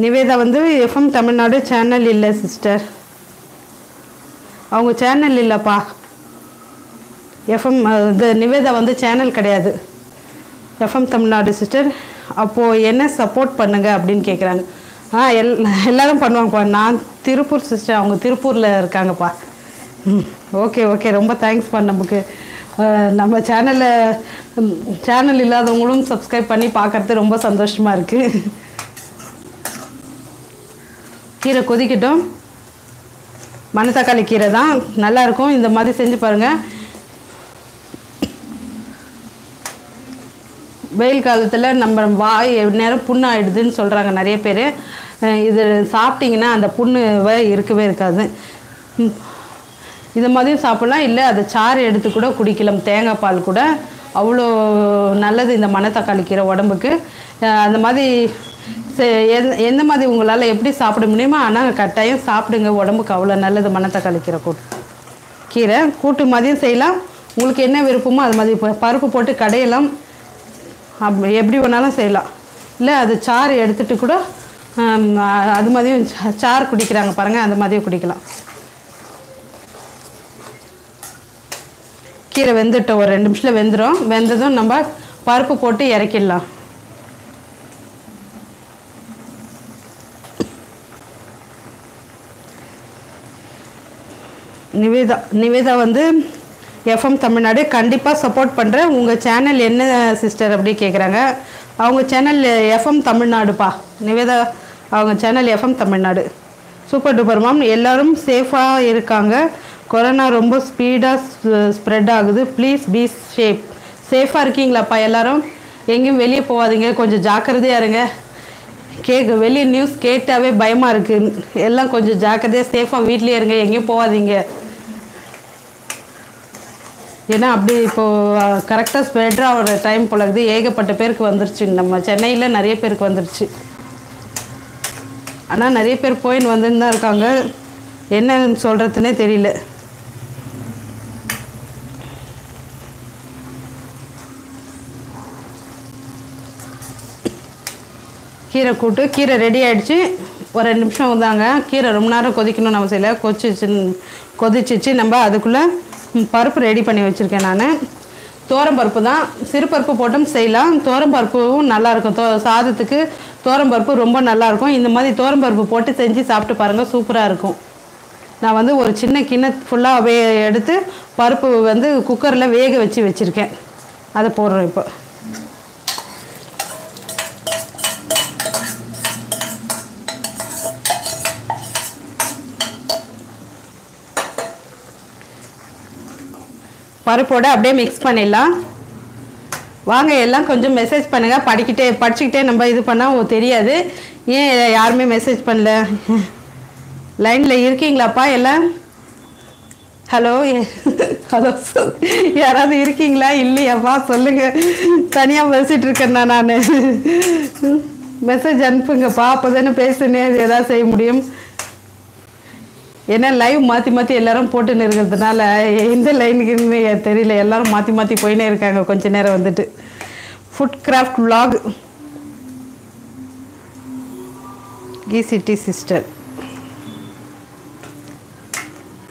நிவேதா வந்து எஃப்எம் தமிழ்நாடு சேனல் இல்லை சிஸ்டர் அவங்க சேனல் இல்லைப்பா. எஃப்எம் இது நிவேதா வந்து சேனல் கிடையாது. எஃப்எம் தமிழ்நாடு சிஸ்டர் அப்போது என்ன சப்போர்ட் பண்ணுங்க அப்படின்னு கேட்குறாங்க ஆ எல் எல்லாரும் பண்ணுவாங்கப்பா. நான் திருப்பூர் சிஸ்டர் அவங்க திருப்பூரில் இருக்காங்கப்பா. ம் ஓகே ஓகே ரொம்ப தேங்க்ஸ்ப்பா நமக்கு. நம்ம சேனலில் சேனல் இல்லாதவங்களும் சப்ஸ்கிரைப் பண்ணி பார்க்கறது ரொம்ப சந்தோஷமாக இருக்குது கீரை கொதிக்கட்டும். மணத்தக்காளி கீரை தான். நல்லாயிருக்கும் இந்த மாதிரி செஞ்சு பாருங்கள் வெயில் காலத்தில் நம்ம வாய் நேரம் புண்ணு ஆகிடுதுன்னு சொல்கிறாங்க நிறைய பேர். இது சாப்பிட்டிங்கன்னா அந்த புண்ணு இருக்கவே இருக்காது. இது மாதிரியும் சாப்பிட்லாம். இல்லை அதை சாறு எடுத்து கூட குடிக்கலாம். தேங்காய் பால் கூட அவ்வளோ நல்லது இந்த மணத்தக்காளி கீரை உடம்புக்கு. அந்த மாதிரி செ- எந்த மாதிரி உங்களால் எப்படி சாப்பிட முடியுமோ ஆனால் கட்டாயம் சாப்பிடுங்க. உடம்புக்கு அவ்வளோ நல்லது மணத்தக்காளி கீரை கூட்டு. கீரை கூட்டு மாதிரியும் செய்யலாம். உங்களுக்கு என்ன விருப்பமோ அது மாதிரி பருப்பு போட்டு கடையலாம். அப் எப்படி வேணாலும் செய்யலாம். இல்லை அது சாறு எடுத்துட்டு கூட அது மாதிரியும் சாறு குடிக்கிறாங்க பாருங்கள் அந்த மாதிரியும் குடிக்கலாம். கீரை வெந்துட்டோம் ஒரு ரெண்டு நிமிஷத்தில் வெந்துடும் வெந்ததும் நம்ம பருப்பு போட்டு இறக்கிடலாம். நிவேதா நிவேதா வந்து எஃப்எம் தமிழ்நாடு கண்டிப்பாக சப்போர்ட் பண்ணுறேன் உங்கள் சேனல் என்ன சிஸ்டர் அப்படி கேட்குறாங்க அவங்க சேனல் எஃப்எம் தமிழ்நாடுப்பா நிவேதா அவங்க channel FM Tamil Nadu super duper ma'am எல்லோரும் சேஃபாக இருக்காங்க. கொரோனா ரொம்ப ஸ்பீடாக ஸ்ப்ரெட் ஆகுது. ப்ளீஸ் பி சேஃப் சேஃபாக இருக்கீங்களாப்பா எல்லோரும்? எங்கேயும் வெளியே போகாதீங்க. கொஞ்சம் ஜாக்கிரதையாக இருங்க. கேட்க வெளியே நியூஸ் கேட்டாவே பயமாக இருக்குது எல்லாம் கொஞ்சம் ஜாக்கிரதையாக சேஃபாக வீட்லேயே இருங்க. எங்கேயும் போகாதீங்க. ஏன்னா அப்படி இப்போது கரெக்டாக ஸ்ப்ரெட் ஆகிற டைம் போல ஏகப்பட்ட பேருக்கு வந்துருச்சு. நம்ம சென்னையில் நிறைய பேருக்கு வந்துருச்சு. ஆனால் நிறைய பேர் போயின்னு வந்துன்னு தான் இருக்காங்க. என்னன்னு சொல்கிறதுனே தெரியல. கீரை கூட்டு கீரை ரெடி ஆகிடுச்சு ஒரு ரெண்டு நிமிஷம் வந்தாங்க. கீரை ரொம்ப நேரம் கொதிக்கணும்னு அவசியம் இல்லை. கொதிச்சிச்சு கொதிச்சிச்சு. நம்ம அதுக்குள்ளே பருப்பு ரெடி பண்ணி வச்சுருக்கேன் நான். பருப்பு தான். சிறுபருப்பு போட்டும் செய்யலாம். பருப்பும் நல்லாயிருக்கும் தோ சாதத்துக்கு பருப்பு ரொம்ப நல்லாயிருக்கும் இந்த மாதிரி பருப்பு போட்டு செஞ்சு சாப்பிட்டு பாருங்கள் சூப்பராக இருக்கும். நான் வந்து ஒரு சின்ன கிண்ண ஃபுல்லாக வே எடுத்து பருப்பு வந்து குக்கரில் வேக வச்சு வச்சுருக்கேன். அதை போடுறேன் இப்போ. பருப்போடு அப்படியே மிக்ஸ் பண்ணிடலாம். வாங்க எல்லாம் கொஞ்சம் மெசேஜ் பண்ணுங்கள் படிக்கிட்டே படிச்சுக்கிட்டே நம்ம இது பண்ணால் தெரியாது. ஏன் யாருமே மெசேஜ் பண்ணல? லைனில் இருக்கீங்களாப்பா எல்லாம்? ஹலோ ஹலோ யாராவது இருக்கீங்களா? இல்லையாப்பா சொல்லுங்கள் தனியாக பேசிகிட்டு இருக்கேன்னா நான். மெசேஜ் அனுப்புங்கப்பா அப்போ தானே பேசுனே எதாவது செய்ய முடியும்? ஏன்னா லைவ் மாற்றி மாற்றி எல்லாரும் போட்டுன்னு இருக்கிறதுனால எந்த லைனுக்குன்னு தெரியல. எல்லாரும் மாற்றி மாற்றி போயினே இருக்காங்க. கொஞ்ச நேரம் வந்துட்டு. ஃபுட் கிராஃப்ட் vlog கிசிட்டி சிஸ்டர்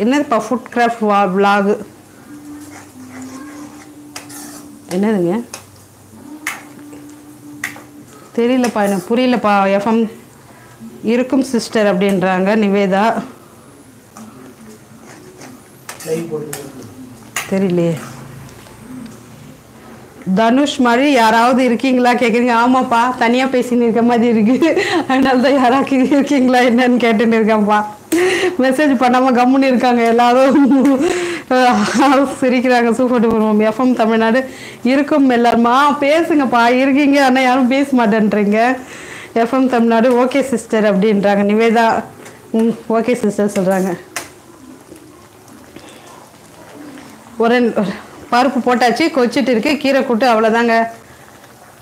என்னதுப்பா ஃபுட் கிராஃப்ட் வா விலாகு என்னதுங்க? தெரியலப்பா எனக்கு புரியலப்பா. எஃப்எம் இருக்கும் சிஸ்டர் அப்படின்றாங்க. நிவேதா. தெரியலையே. தனுஷ் மாதிரி யாராவது இருக்கீங்களா கேட்குறீங்க ஆமாப்பா தனியாக பேசின்னு இருக்க மாதிரி இருக்கு. அதனால தான் யாராவது இருக்கீங்களா என்னன்னு கேட்டுன்னு இருக்கேன்ப்பா. மெசேஜ் பண்ணாமல் கம்முன்னு இருக்காங்க எல்லாரும். சிரிக்கிறாங்க சூப்பர் டூப்பர் எஃப்எம் தமிழ்நாடு. இருக்கும் எல்லாருமா? பேசுங்கப்பா. இருக்கீங்க. ஆனால் யாரும் பேச மாட்டேன்றீங்க. எஃப்எம் தமிழ்நாடு ஓகே சிஸ்டர் அப்படின்றாங்க. நிவேதா ம் ஓகே சிஸ்டர் சொல்கிறாங்க ஒரு பருப்பு போட்டாச்சு கொச்சிட்டு இருக்கு கீரை கூட்டு அவ்வளோதாங்க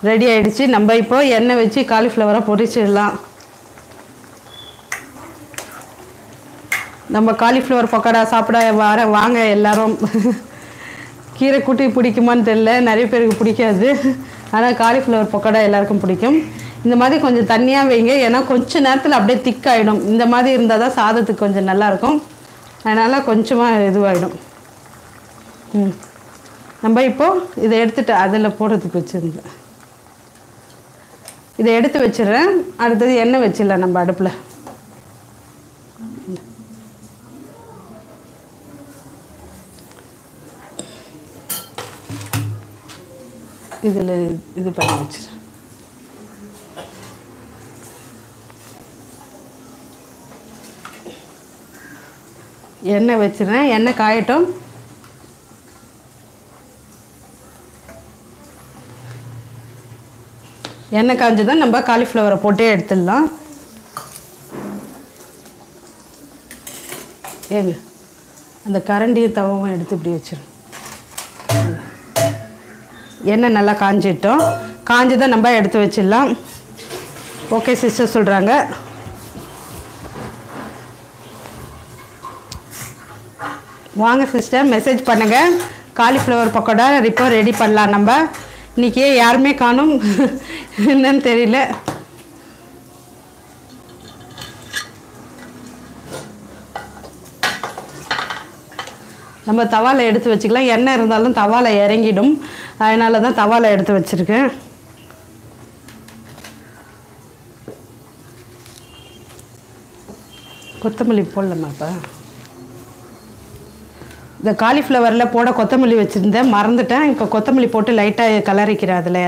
ரெடி ஆகிடுச்சு நம்ம இப்போ எண்ணெய் வச்சு காலிஃப்ளவரை பொரிச்சிடலாம். நம்ம காலிஃப்ளவர் பக்கோடா சாப்பிட வர வாங்க எல்லாரும். கீரை கூட்டி பிடிக்குமான்னு தெரில நிறைய பேருக்கு பிடிக்காது. ஆனால் காலிஃப்ளவர் பக்கோடா எல்லாருக்கும் பிடிக்கும். இந்த மாதிரி கொஞ்சம் தண்ணியாக வைங்க. ஏன்னா கொஞ்ச நேரத்தில் அப்படியே திக்காயிடும் இந்த மாதிரி இருந்தால் தான் சாதத்துக்கு கொஞ்சம் நல்லாயிருக்கும் அதனால் கொஞ்சமாக இதுவாகிடும் ம். நம்ம இப்போது இதை எடுத்துட்டு அதில் போடுறதுக்கு வச்சுருந்தேன். இதை எடுத்து வச்சிடுறேன். அடுத்தது எண்ணெய் வச்சிடலாம் நம்ம அடுப்பில். இதில் இது பண்ணி வச்சிடுறேன். எண்ணெய் வச்சிடுறேன். எண்ணெய் காயட்டும். எண்ணெய் காஞ்சதும் நம்ம காலிஃப்ளவரை போட்டே எடுத்துடலாம். ஏங்க அந்த கரண்டியும் தவவும் எடுத்து இப்படி வச்சிடும் எண்ணெய் நல்லா காஞ்சிட்டோம். காஞ்சதை நம்ம எடுத்து வச்சிடலாம். ஓகே சிஸ்டர் சொல்கிறாங்க வாங்க சிஸ்டர் மெசேஜ் பண்ணுங்கள் காலிஃப்ளவர் பக்கோடா இப்போ ரெடி பண்ணலாம் நம்ம. இன்றைக்கி யாருமே காணும்? என்னன்னு தெரியல. நம்ம தவாலை எடுத்து வச்சுக்கலாம். எண்ணெய் இருந்தாலும் தவாலை இறங்கிடும். அதனால தான் தவாலை எடுத்து வச்சுருக்கேன். கொத்தமல்லி போடலாமாப்பா இந்த காலிஃப்ளவரில் போட கொத்தமல்லி வச்சுருந்தேன். மறந்துட்டேன். இப்போ கொத்தமல்லி போட்டு லைட்டாக கலரிக்கிறேன் அதில்.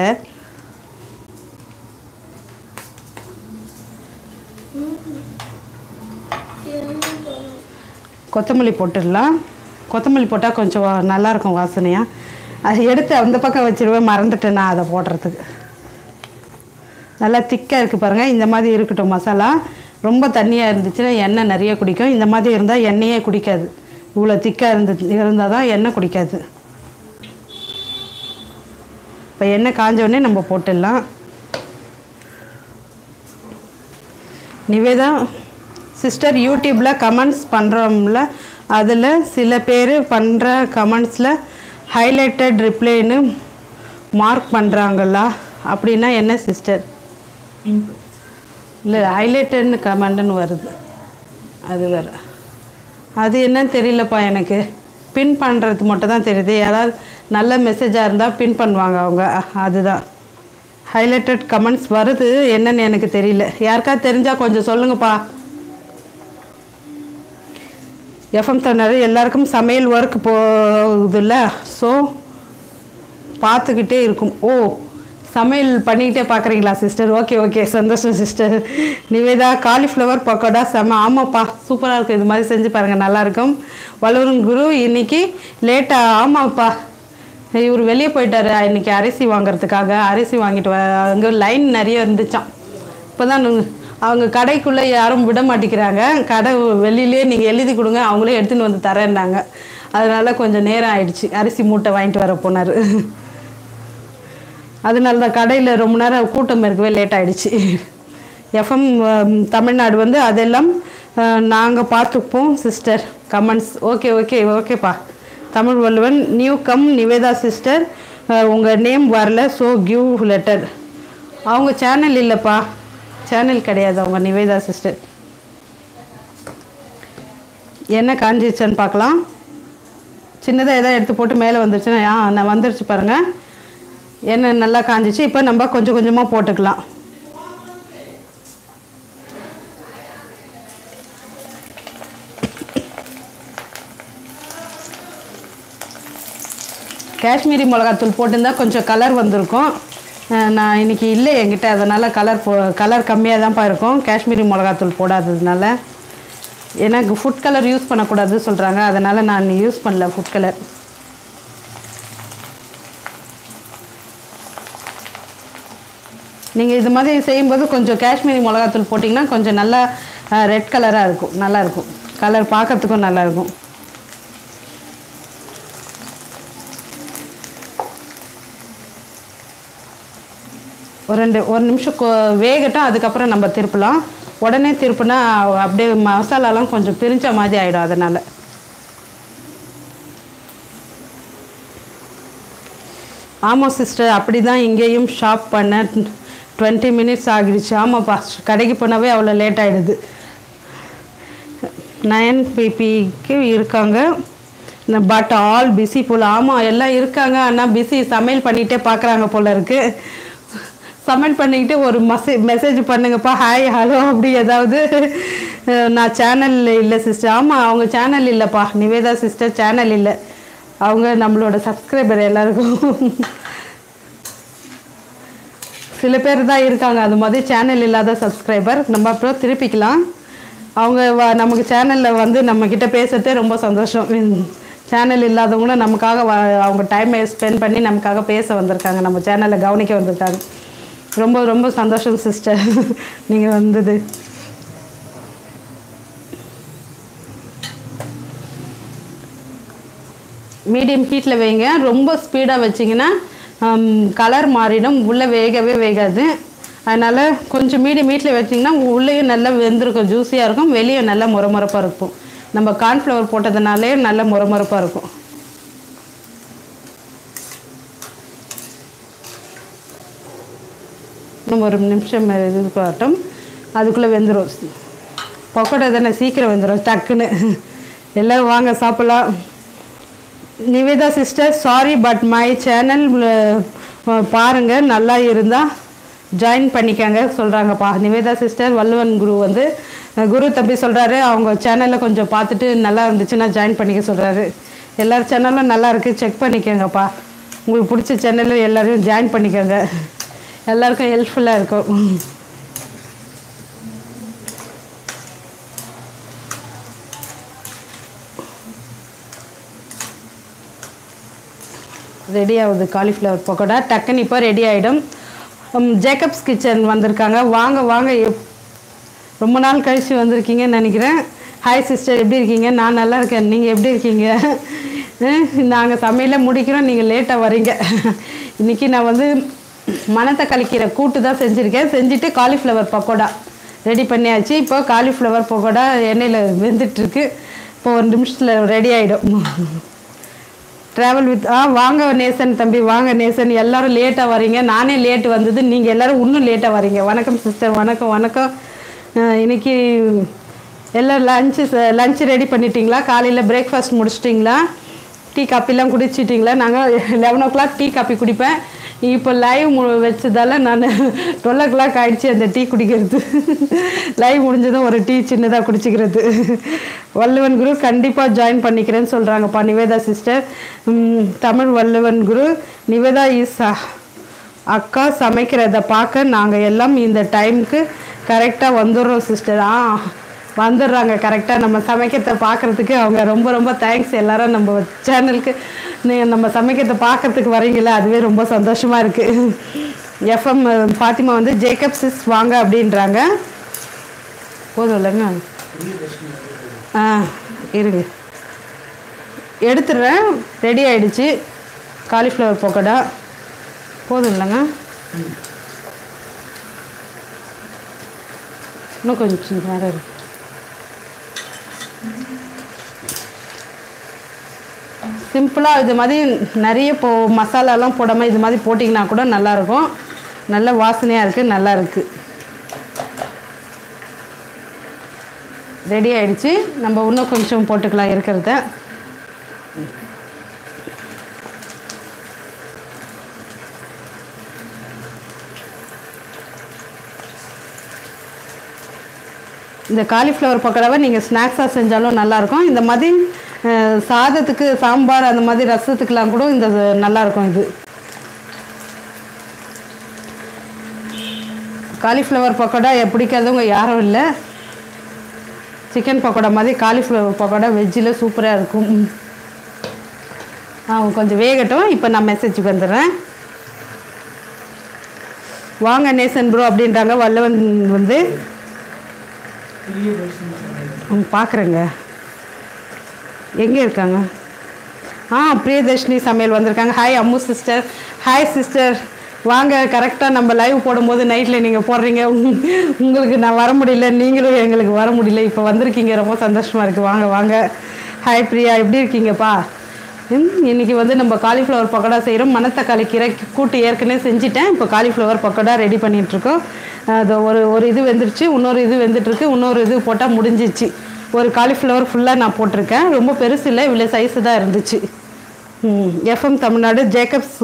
கொத்தமல்லி போட்டுடலாம். கொத்தமல்லி போட்டால் கொஞ்சம் நல்லாயிருக்கும் வாசனையாக அது எடுத்து அந்த பக்கம் வச்சுருவேன். மறந்துட்டேன் நான் அதை போடுறதுக்கு. நல்லா திக்காக இருக்குது பாருங்கள் இந்த மாதிரி இருக்கட்டும் மசாலா. ரொம்ப தண்ணியாக இருந்துச்சுன்னா எண்ணெய் நிறைய குடிக்கும். இந்த மாதிரி இருந்தால் எண்ணெயே குடிக்காது. இவ்வளோ திக்காக இருந்து இருந்தால் தான் எண்ணெய் குடிக்காது. இப்போ எண்ணெய் காஞ்ச நம்ம போட்டுடலாம். நிவேதா சிஸ்டர் யூடியூப்பில் கமெண்ட்ஸ் பண்ணுறோம்ல அதில் சில பேர் பண்ணுற கமெண்ட்ஸில் ஹைலைட்டட் ரிப்ளைன்னு மார்க் பண்ணுறாங்களா அப்படின்னா என்ன சிஸ்டர் இல்லை ஹைலைட்டட்னு கமெண்ட்னு வருது. அது வேறு. அது என்னன்னு தெரியலப்பா எனக்கு. பின் பண்ணுறது மட்டும் தான் தெரியுது. யாராவது நல்ல மெசேஜாக இருந்தால் பின் பண்ணுவாங்க அவங்க. அதுதான். ஹைலைட்டட் கமெண்ட்ஸ் வருது. என்னன்னு எனக்கு தெரியல. யாருக்காவது தெரிஞ்சால் கொஞ்சம் சொல்லுங்கப்பா. எஃப்எம் சொன்னார் எல்லாருக்கும் சமையல் ஒர்க் போகுதுல்ல. ஸோ பார்த்துக்கிட்டே இருக்கும். ஓ சமையல் பண்ணிக்கிட்டே பார்க்குறீங்களா சிஸ்டர் ஓகே ஓகே சந்தோஷம் சிஸ்டர் நிவேதா காலிஃப்ளவர் பக்கோடா செம. ஆமாப்பா சூப்பராக இருக்கும் இது மாதிரி செஞ்சு பாருங்கள் நல்லாயிருக்கும் வளரும் குரு இன்னைக்கு லேட்டாக ஆமாப்பா. இவர் வெளியே போயிட்டார். இன்னைக்கு அரிசி வாங்குறதுக்காக அரிசி வாங்கிட்டு வர அங்கே லைன் நிறைய இருந்துச்சான் இப்போ தான் அவங்க கடைக்குள்ளே யாரும் விட மாட்டேங்கிறாங்க. கடை வெளியிலே நீங்கள் எழுதி கொடுங்க அவங்களே எடுத்துன்னு வந்து தரேன்னாங்க. அதனால கொஞ்சம் நேரம் ஆயிடுச்சு. அரிசி மூட்டை வாங்கிட்டு வர போனார். அதனால தான் கடையில் ரொம்ப நேரம் கூட்டம் இருக்கவே லேட் ஆகிடுச்சு எஃப்எம் தமிழ்நாடு வந்து அதெல்லாம் நாங்கள் பார்த்துப்போம் சிஸ்டர் கமெண்ட்ஸ் ஓகே ஓகே ஓகேப்பா Tamil Valluvan new come Nivetha sister உங்கள் நேம் வரல ஸோ கிவ் லெட்டர் அவங்க சேனல் இல்லைப்பா. சேனல் கிடையாது அவங்க நிவேதா சிஸ்டர் என்ன காஞ்சிச்சுன்னு பார்க்கலாம். சின்னதாக எதாவது எடுத்து போட்டு மேலே வந்துருச்சுன்னா ஆ நான் வந்துருச்சு பாருங்கள் எண்ணெய் நல்லா காஞ்சிச்சு இப்போ நம்ம கொஞ்சம் கொஞ்சமாக போட்டுக்கலாம். காஷ்மீரி மிளகாத்தூள் போட்டிருந்தா கொஞ்சம் கலர் வந்திருக்கும். நான் இன்னைக்கு இல்லை என்கிட்ட அதனால் கலர் போ கலர் கம்மியாக தான்ப்பா இருக்கும். காஷ்மீரி மிளகாத்தூள் போடாததுனால. ஏன்னா ஃபுட் கலர் யூஸ் பண்ணக்கூடாதுன்னு சொல்கிறாங்க அதனால் நான் யூஸ் பண்ணல ஃபுட் கலர் நீங்கள் இது மாதிரி செய்யும்போது கொஞ்சம் காஷ்மீரி மிளகாத்தூள் போட்டிங்கன்னா கொஞ்சம் நல்லா ரெட் கலராக இருக்கும். நல்லாயிருக்கும் கலர் பார்க்கறதுக்கும் நல்லா இருக்கும். ஒரு ரெண்டு ஒரு நிமிஷம் வேகட்டும் அதுக்கப்புறம் நம்ம திருப்பலாம். உடனே திருப்புனா அப்படியே மசாலாலாம் கொஞ்சம் பிரிஞ்ச மாதிரி ஆகிடும் அதனால். ஆமாம் சிஸ்டர் அப்படி தான் இங்கேயும் ஷாப் பண்ண டுவெண்ட்டி மினிட்ஸ் ஆகிடுச்சு. ஆமாப்பா கடைக்கு போனாவே அவ்வளோ லேட் ஆகிடுது நயன் பிபிக்கு இருக்காங்க. பட் ஆல் பிஸி போல். ஆமாம் எல்லாம் இருக்காங்க. ஆனால் பிஸி சமையல் பண்ணிகிட்டே பார்க்குறாங்க போல இருக்குது சமையல் பண்ணிக்கிட்டு ஒரு மெசே மெசேஜ் பண்ணுங்கப்பா. ஹாய் ஹலோ அப்படி ஏதாவது நான் சேனல் இல்லை சிஸ்டர் ஆமாம் அவங்க சேனல் இல்லைப்பா. நிவேதா சிஸ்டர் சேனல் இல்லை. அவங்க நம்மளோட சப்ஸ்கிரைபர் எல்லாருக்கும். சில பேர் தான் இருக்காங்க. அது மாதிரி சேனல் இல்லாத சப்ஸ்கிரைபர் நம்ம அப்புறம் திருப்பிக்கலாம். அவங்க வ- நமக்கு சேனலில் வந்து நம்மக்கிட்ட பேசுகிறதே ரொம்ப சந்தோஷம். சேனல் இல்லாதவங்களும் நமக்காக வ- அவங்க டைமை ஸ்பெண்ட் பண்ணி நமக்காக பேச வந்திருக்காங்க. நம்ம சேனலை கவனிக்க வந்திருக்காங்க. ரொம்ப ரொம்ப சந்தோஷம் சிஸ்டர் *laughs* நீங்கள் வந்தது. மீடியம் ஹீட்டில் வைங்க. ரொம்ப ஸ்பீடாக வச்சிங்கன்னா கலர் மாறிடும். உள்ளே வேகவே வேகாது. அதனால் கொஞ்சம் மீடியம் ஹீட்டில் வச்சிங்கன்னா உள்ளேயும் நல்லா வெந்திருக்கும் ஜூஸியாக இருக்கும். வெளியே நல்லா முறமுறப்பாக இருக்கும். நம்ம கார்ன்ஃப்ளவர் போட்டதுனாலே நல்லா முறமுறப்பாக இருக்கும். இன்னும் ஒரு நிமிஷம் இதுக்காட்டும் அதுக்குள்ளே வெந்துடும் பக்கோடா தானே சீக்கிரம் வெந்துடும் டக்குன்னு. எல்லோரும் வாங்க சாப்பிட்லாம். Nivetha sister sorry but my channel பாருங்கள் நல்லா இருந்தால் ஜாயின் பண்ணிக்கங்க சொல்கிறாங்கப்பா நிவேதா சிஸ்டர் வள்ளுவன் குரு வந்து குரு தம்பி சொல்கிறாரு அவங்க சேனலில் கொஞ்சம் பார்த்துட்டு நல்லா இருந்துச்சுன்னா ஜாயின் பண்ணிக்க சொல்கிறாரு எல்லார் சேனலும் நல்லா இருக்குது செக் பண்ணிக்கோங்கப்பா. உங்களுக்கு பிடிச்ச சேனலில் எல்லோரையும் ஜாயின் பண்ணிக்கோங்க. எல்லாருக்கும் ஹெல்ப்ஃபுல்லாக இருக்கும். ரெடி ஆகுது காலிஃப்ளவர் பக்கோடா. டக்குன்னு இப்போ ரெடி ஆகிடும் ஜேக்கப்ஸ் கிச்சன் வந்திருக்காங்க. வாங்க வாங்க. எப் ரொம்ப நாள் கழித்து வந்திருக்கீங்கன்னு நினைக்கிறேன். ஹாய் சிஸ்டர் எப்படி இருக்கீங்க? நான் நல்லா இருக்கேன். நீங்கள் எப்படி இருக்கீங்க? நாங்கள் சமையலில் முடிக்கிறோம். நீங்கள் லேட்டாக வரீங்க. இன்றைக்கி நான் வந்து மனத்தை கழிக்கிற கூட்டு தான் செஞ்சுருக்கேன். செஞ்சுட்டு காலிஃப்ளவர் பக்கோடா ரெடி பண்ணியாச்சு. இப்போ காலிஃப்ளவர் பக்கோடா எண்ணெயில் வெந்துட்டுருக்கு இப்போ ஒரு நிமிஷத்தில் ரெடி ஆகிடும் ட்ராவல் வித் ஆ வாங்க நேசன் தம்பி வாங்க நேசன். எல்லாரும் லேட்டாக வரீங்க. நானே லேட்டு வந்தது. நீங்கள் எல்லாரும் இன்னும் லேட்டாக வரீங்க. வணக்கம் சிஸ்டர் வணக்கம் வணக்கம். இன்றைக்கி இன்னைக்கு எல்லாம் லஞ்சு லஞ்சு ரெடி பண்ணிட்டீங்களா? காலையில் பிரேக்ஃபாஸ்ட் முடிச்சிட்டிங்களா? டீ காப்பிலாம் குடிச்சிட்டிங்களா? நாங்கள் eleven o'clock tea copy குடிப்பேன். இப்போ லைவ் மு வச்சதால நான் டுவெல் ஓ கிளாக் ஆகிடுச்சு அந்த டீ குடிக்கிறது. லைவ் முடிஞ்சதும் ஒரு டீ சின்னதாக குடிச்சிக்கிறது. வள்ளுவன் குரு கண்டிப்பாக ஜாயின் பண்ணிக்கிறேன்னு சொல்கிறாங்கப்பா நிவேதா சிஸ்டர் தமிழ் வள்ளுவன் குரு நிவேதா இஸ் அக்கா சமைக்கிறத பார்க்க நாங்கள் எல்லாம் இந்த டைமுக்கு கரெக்டாக வந்துடுறோம் சிஸ்டர் ஆ. வந்துடுறாங்க. கரெக்டாக நம்ம சமைக்கிறத பார்க்குறதுக்கு அவங்க ரொம்ப ரொம்ப தேங்க்ஸ் எல்லாரும் நம்ம சேனலுக்கு நீங்கள் நம்ம சமைக்கிறத பார்க்குறதுக்கு வரீங்களா அதுவே ரொம்ப சந்தோஷமாக இருக்குது எஃப்எம் ஃபாத்திமா வந்து ஜேக்கப் சிஸ் வாங்க அப்படின்றாங்க. போதும் இல்லைங்க ஆ இருங்க. எடுத்துடுறேன். ரெடி ஆயிடுச்சு. காலிஃப்ளவர் பக்கோடா போதும் இல்லைங்க. இன்னும் கொஞ்சம் நேரம் இருக்கு. சிம்பிளாக இது மாதிரி நிறைய போ மசாலாலாம் போடாமல் இது மாதிரி போட்டிங்கன்னா கூட நல்லாயிருக்கும். நல்ல வாசனையாக இருக்குது நல்லா இருக்குது ரெடி ஆயிடுச்சு. நம்ம இன்னும் கொஞ்சம் போட்டுக்கலாம் இருக்கிறத. இந்த காலிஃப்ளவர் பக்கோடாவை நீங்கள் ஸ்நாக்ஸாக செஞ்சாலும் நல்லாயிருக்கும். இந்த மாதிரி சாதத்துக்கு சாம்பார் அந்த மாதிரி ரசத்துக்கெலாம் கூட இந்த நல்லாயிருக்கும் இது. காலிஃப்ளவர் பக்கோடா பிடிக்காதவங்க யாரும் இல்லை. சிக்கன் பக்கோடா மாதிரி காலிஃப்ளவர் பக்கோடா வெஜ்ஜில் சூப்பராக இருக்கும். ஆ கொஞ்சம் வேகட்டும். இப்போ நான் மெசேஜுக்கு வந்துடுறேன். வாங்க நேசன் ப்ரோ அப்படின்றாங்க. வல்லவன் வந்து அவங்க பார்க்குறேங்க எங்கே இருக்காங்க? ஆ பிரியதர்ஷினி சமையல் வந்திருக்காங்க. Hi Ammu sister hi sister வாங்க கரெக்டாக நம்ம லைவ் போடும்போது நைட்டில் நீங்கள் போடுறீங்க. உங்களுக்கு நான் வர முடியல. நீங்களும் எங்களுக்கு வர முடியல. இப்போ வந்திருக்கீங்க. ரொம்ப சந்தோஷமாக இருக்குது வாங்க வாங்க. ஹாய் பிரியா. எப்படி இருக்கீங்கப்பா? இன்றைக்கி வந்து நம்ம காலிஃப்ளவர் பக்கோடா செய்கிறோம் மணத்தக்காளி கீரை கூட்டு ஏற்கனவே செஞ்சுட்டேன். இப்போ காலிஃப்ளவர் பக்கோடா ரெடி பண்ணிகிட்ருக்கோம் அது ஒரு ஒரு இது வெந்துருச்சு இன்னொரு இது வெந்துட்டுருக்கு இன்னொரு இது போட்டால் முடிஞ்சிச்சு. ஒரு காலிஃப்ளவர் ஃபுல்லாக நான் போட்டிருக்கேன். ரொம்ப பெருசு இல்லை இவ்வளோ சைஸு தான் இருந்துச்சு. எஃப்எம் தமிழ்நாடு ஜேக்கப்ஸ்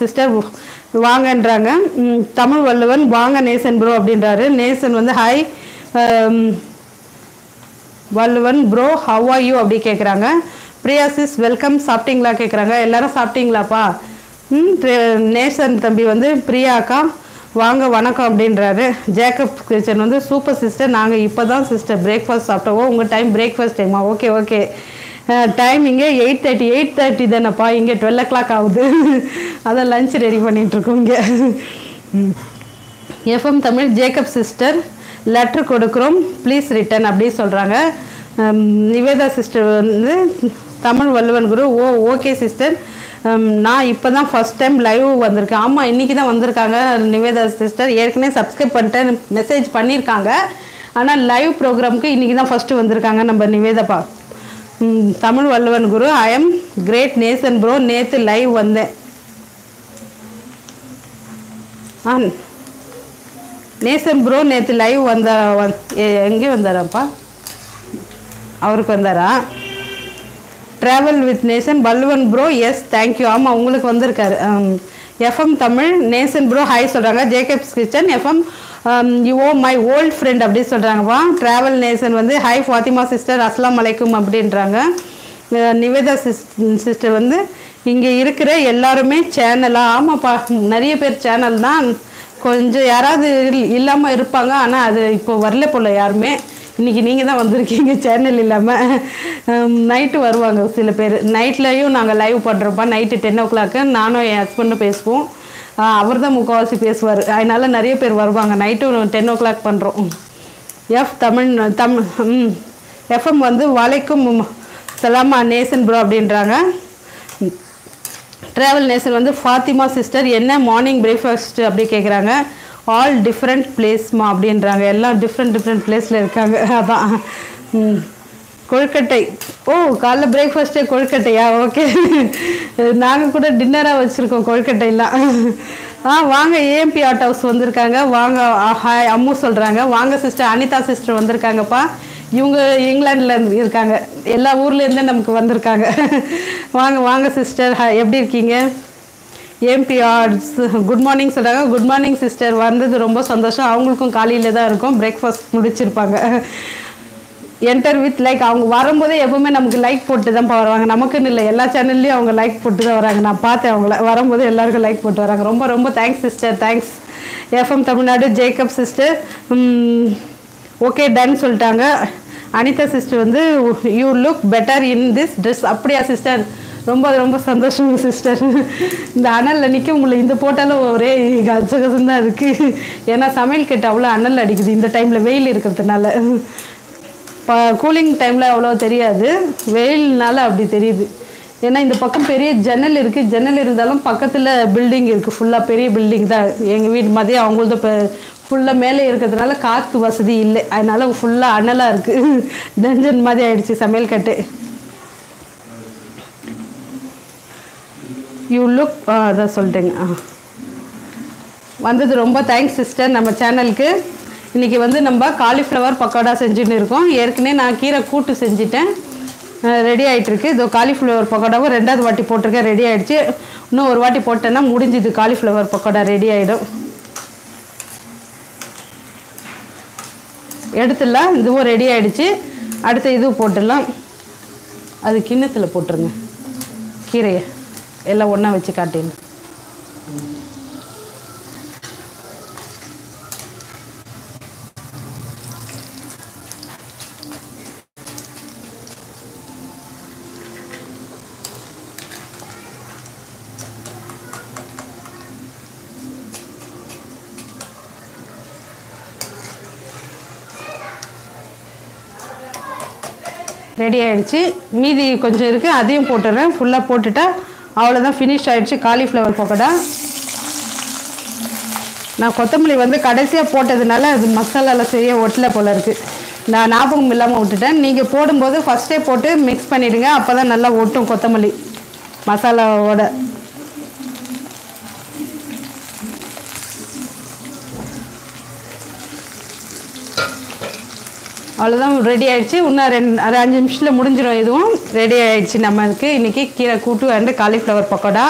சிஸ்டர் வாங்கன்றாங்க. தமிழ் வள்ளுவன் வாங்க நேசன் ப்ரோ அப்படின்றாரு. நேசன் வந்து hi um, Valluvan bro how are you அப்படி கேட்குறாங்க பிரியா சிஸ் வெல்கம் சாப்பிட்டீங்களா கேட்குறாங்க எல்லாரும் சாப்பிட்டீங்களாப்பா? ம் நேசன் தம்பி வந்து பிரியா அக்கா வாங்க வணக்கம் அப்படின்றாரு. ஜேக்கப் கிச்சன் வந்து சூப்பர் சிஸ்டர் நாங்கள் இப்போ தான் சிஸ்டர் பிரேக்ஃபாஸ்ட் சாப்பிட்டோம். உங்கள் டைம் பிரேக்ஃபாஸ்ட் டைமா ஓகே ஓகே. டைம் இங்கே எயிட் தேர்ட்டி எயிட் தேர்ட்டி தானேப்பா. இங்கே டுவெல் ஓ கிளாக் ஆகுது. அதான் லஞ்ச் ரெடி பண்ணிகிட்ருக்கோம் இங்கே. FM Tamil Jacob sister letter கொடுக்குறோம். ப்ளீஸ் ரிட்டன் அப்படின்னு சொல்கிறாங்க Um, நிவேதா சிஸ்டர் வந்து Tamil Valluvan Guru. Oh okay sister um, நான் இப்போ தான் ஃபஸ்ட் டைம் லைவ் வந்திருக்கேன். ஆமாம் இன்றைக்கி தான் வந்திருக்காங்க நிவேதா சிஸ்டர் ஏற்கனவே சப்ஸ்கிரைப் பண்ணிட்டேன். மெசேஜ் பண்ணியிருக்காங்க. ஆனால் லைவ் ப்ரோக்ராமுக்கு இன்றைக்கி தான் ஃபஸ்ட்டு வந்திருக்காங்க நம்ம நிவேதாப்பா. Tamil Valluvan Guru I am great Nesan bro நேற்று லைவ் வந்தேன். ஆ நேசன் ப்ரோ நேற்று லைவ் வந்த வந் எங்கே வந்தாராப்பா அவருக்கு வந்தாரா? Travel with Nesan Palvan bro yes thank you ஆமாம் உங்களுக்கு வந்திருக்காரு. Um, FM Tamil Nesan bro hi சொல்கிறாங்க Jacobs kitchen FM you oh my old friend அப்படி சொல்கிறாங்கப்பா ட்ராவல் நேசன் வந்து ஹாய் ஃபாத்திமா சிஸ்டர் அஸ்லாம் அலைக்கும் அப்படின்றாங்க. நிவேதா சிஸ் சிஸ்டர் வந்து இங்கே இருக்கிற எல்லாருமே சேனலாக ஆமாப்பா நிறைய பேர் சேனல் தான். கொஞ்சம் யாராவது இல்லாமல் இருப்பாங்க ஆனால் அது இப்போ வரல போல யாருமே. இன்றைக்கி நீங்கள் தான் வந்திருக்கீங்க சேனல் இல்லாமல் நைட்டு வருவாங்க சில பேர். நைட்லேயும் நாங்கள் லைவ் பண்ணுறோம்ப்பா நைட்டு டென் ஓ கிளாக்கு நானும் என் ஹஸ்பண்டும் பேசுவோம். அவர் தான் முக்கால்வாசி பேசுவார். அதனால் நிறைய பேர் வருவாங்க. நைட்டும் டென் ஓ கிளாக் பண்ணுறோம் F Tamil Tamil hmm FM வந்து வலைக்கும் சலாமா நேசன் ப்ரோ அப்படின்றாங்க. ட்ராவல் நேசன் வந்து ஃபாத்திமா சிஸ்டர் என்ன மார்னிங் பிரேக்ஃபாஸ்ட் அப்படி கேட்குறாங்க ஆல் டிஃப்ரெண்ட் பிளேஸ்மா அப்படின்றாங்க. எல்லாம் டிஃப்ரெண்ட் டிஃப்ரெண்ட் பிளேஸில் இருக்காங்க. அதான். ம். கொழுக்கட்டை. ஓ காலைல பிரேக்ஃபாஸ்ட்டே கொழுக்கட்டையா? ஓகே நாங்கள் கூட டின்னராக வச்சுருக்கோம் கொழுக்கட்டையெல்லாம் ஆ வாங்க ஏஎம்பி ஆட் ஹவுஸ் வந்திருக்காங்க. வாங்க ஹாய் அம்மு சொல்கிறாங்க வாங்க சிஸ்டர் அனிதா சிஸ்டர் வந்திருக்காங்கப்பா. இவங்க இங்கிலாண்டில் இருக்காங்க. எல்லா ஊர்லேருந்தே நமக்கு வந்திருக்காங்க. வாங்க வாங்க சிஸ்டர் எப்படி இருக்கீங்க? ஏம்பி ஆர்ட்ஸ் குட் மார்னிங் சொல்கிறாங்க குட் மார்னிங் சிஸ்டர். வந்தது ரொம்ப சந்தோஷம். அவங்களுக்கும் காலையில் தான் இருக்கும். பிரேக்ஃபாஸ்ட் முடிச்சிருப்பாங்க. என்டர் வித் லைக் அவங்க வரும்போதே எப்பவுமே நமக்கு லைக் போட்டு தான் வருவாங்க. நமக்குன்னு இல்லை. எல்லா சேனல்லையும் அவங்க லைக் போட்டு தான் வராங்க. நான் பார்த்தேன் அவங்கள. வரும்போது எல்லாருக்கும் லைக் போட்டு வராங்க. ரொம்ப ரொம்ப thanks sister thanks FM Tamil Nadu Jacob sister okay done சொல்லிட்டாங்க. அனிதா சிஸ்டர் வந்து you look better in this dress அப்படியா சிஸ்டர் ரொம்ப ரொம்ப சந்தோஷம் சிஸ்டர் இந்த அனலில் நிற்க முடியல. இந்த போட்டாலும் ஒரே கசகசம் தான் இருக்குது ஏன்னா சமையல் கட்டு அவ்வளோ அனல் அடிக்குது. இந்த டைமில் வெயில் இருக்கிறதுனால. இப்போ கூலிங் டைமில் அவ்வளோ தெரியாது. வெயில்னால அப்படி தெரியுது. ஏன்னா இந்த பக்கம் பெரிய ஜன்னல் இருக்குது ஜன்னல் இருந்தாலும் பக்கத்தில் பில்டிங் இருக்குது ஃபுல்லாக பெரிய பில்டிங் தான். எங்கள் வீட்டு மதியம் அவங்களது இப்போ ஃபுல்லாக மேலே இருக்கிறதுனால காற்று வசதி இல்லை. அதனால ஃபுல்லாக அனலாக இருக்குது டஞ்சன் மாதிரி ஆயிடுச்சு சமையல் கட்டு. யூ லுக் அதான் சொல்லிட்டேங்க ஆ. வந்தது ரொம்ப தேங்க்ஸ் சிஸ்டர் நம்ம சேனலுக்கு இன்றைக்கி வந்து நம்ம காலிஃப்ளவர் பக்கோடா செஞ்சுன்னு இருக்கோம். ஏற்கனவே நான் கீரை கூட்டு செஞ்சுட்டேன். ரெடி ஆகிட்டுருக்கு இதோ காலிஃப்ளவர் பக்கோடாவும் ரெண்டாவது வாட்டி போட்டிருக்கேன். ரெடி ஆகிடுச்சு இன்னும் ஒரு வாட்டி போட்டேன்னா முடிஞ்சுது. காலிஃப்ளவர் பக்கோடா ரெடி ஆகிடும் எடுத்துடலாம். இதுவும் ரெடி ஆகிடுச்சு அடுத்து இதுவும் போட்டுடலாம். அது கிண்ணத்தில் போட்டுருங்க. கீரையை. எல்லாம் ஒன்றா வச்சு காட்டிடணும் ரெடி ஆயிடுச்சு. மீதி கொஞ்சம் இருக்குது அதையும் போட்டுடுறேன் ஃபுல்லாக போட்டுட்டா அவ்வளோதான் ஃபினிஷ் ஆகிடுச்சு காலிஃப்ளவர் பக்கோடா நான் கொத்தமல்லி வந்து கடைசியாக போட்டதுனால அது மசாலாவில் செய்ய ஒட்டலை போல் இருக்குது நான் ஞாபகம் இல்லாமல் விட்டுட்டேன். நீங்கள் போடும்போது ஃபஸ்ட்டே போட்டு மிக்ஸ் பண்ணிவிடுங்க அப்போ தான் நல்லா ஒட்டும் கொத்தமல்லி மசாலாவோட. அவ்வளோதான் ரெடி ஆகிடுச்சு இன்னும் ரெண்டு ஒரு அஞ்சு நிமிஷத்தில் முடிஞ்சிடும் இதுவும் ரெடி ஆகிடுச்சு நம்மளுக்கு. இன்றைக்கி கீரை கூட்டு and cauliflower pakoda.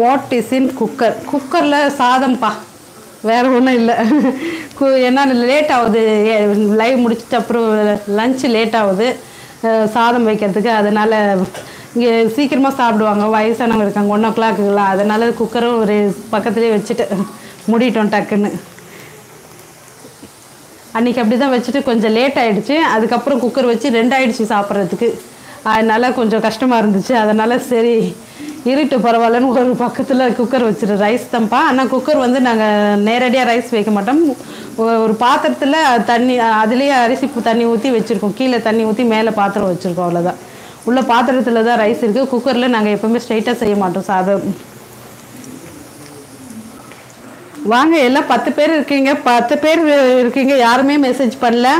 What is in cooker குக்கரில் சாதம்ப்பா. வேறு ஒன்றும் இல்லை. கு ஏன்னா லேட் ஆகுது. லைவ் முடிச்சிட்ட அப்புறம் லஞ்சு லேட் ஆகுது. சாதம் வைக்கிறதுக்கு. அதனால் இங்கே சீக்கிரமாக சாப்பிடுவாங்க. வயசானவங்க இருக்காங்க. ஒன் ஓ கிளாக்குங்களா அதனால் குக்கரும் ஒரு பக்கத்துலேயே வச்சுட்டு மூடிட்டோம் டக்குன்னு. அன்றைக்கி அப்படி தான் வச்சுட்டு கொஞ்சம் லேட் ஆகிடுச்சு அதுக்கப்புறம் குக்கர் வச்சு ரெண்டாயிடுச்சு சாப்பிட்றதுக்கு. அதனால் கொஞ்சம் கஷ்டமாக இருந்துச்சு. அதனால் சரி இருட்டு பரவாயில்லன்னு ஒரு பக்கத்தில் குக்கர் வச்சுரு ரைஸ் தான்ப்பா ஆனால் குக்கர் வந்து நாங்கள் நேரடியாக ரைஸ் வைக்க மாட்டோம். ஒரு பாத்திரத்தில் தண்ணி அதுலேயே அரிசி தண்ணி ஊற்றி வச்சுருக்கோம். கீழே தண்ணி ஊற்றி மேலே பாத்திரம் வச்சுருக்கோம். அவ்வளோதான் உள்ள பாத்திரத்தில் தான் ரைஸ் இருக்குது குக்கரில் நாங்கள் எப்போவுமே ஸ்ட்ரைட்டாக செய்ய மாட்டோம். சாதம் வாங்க எல்லாம் பத்து பேர் இருக்கீங்க. பத்து பேர் இருக்கீங்க. யாருமே மெசேஜ் பண்ணல.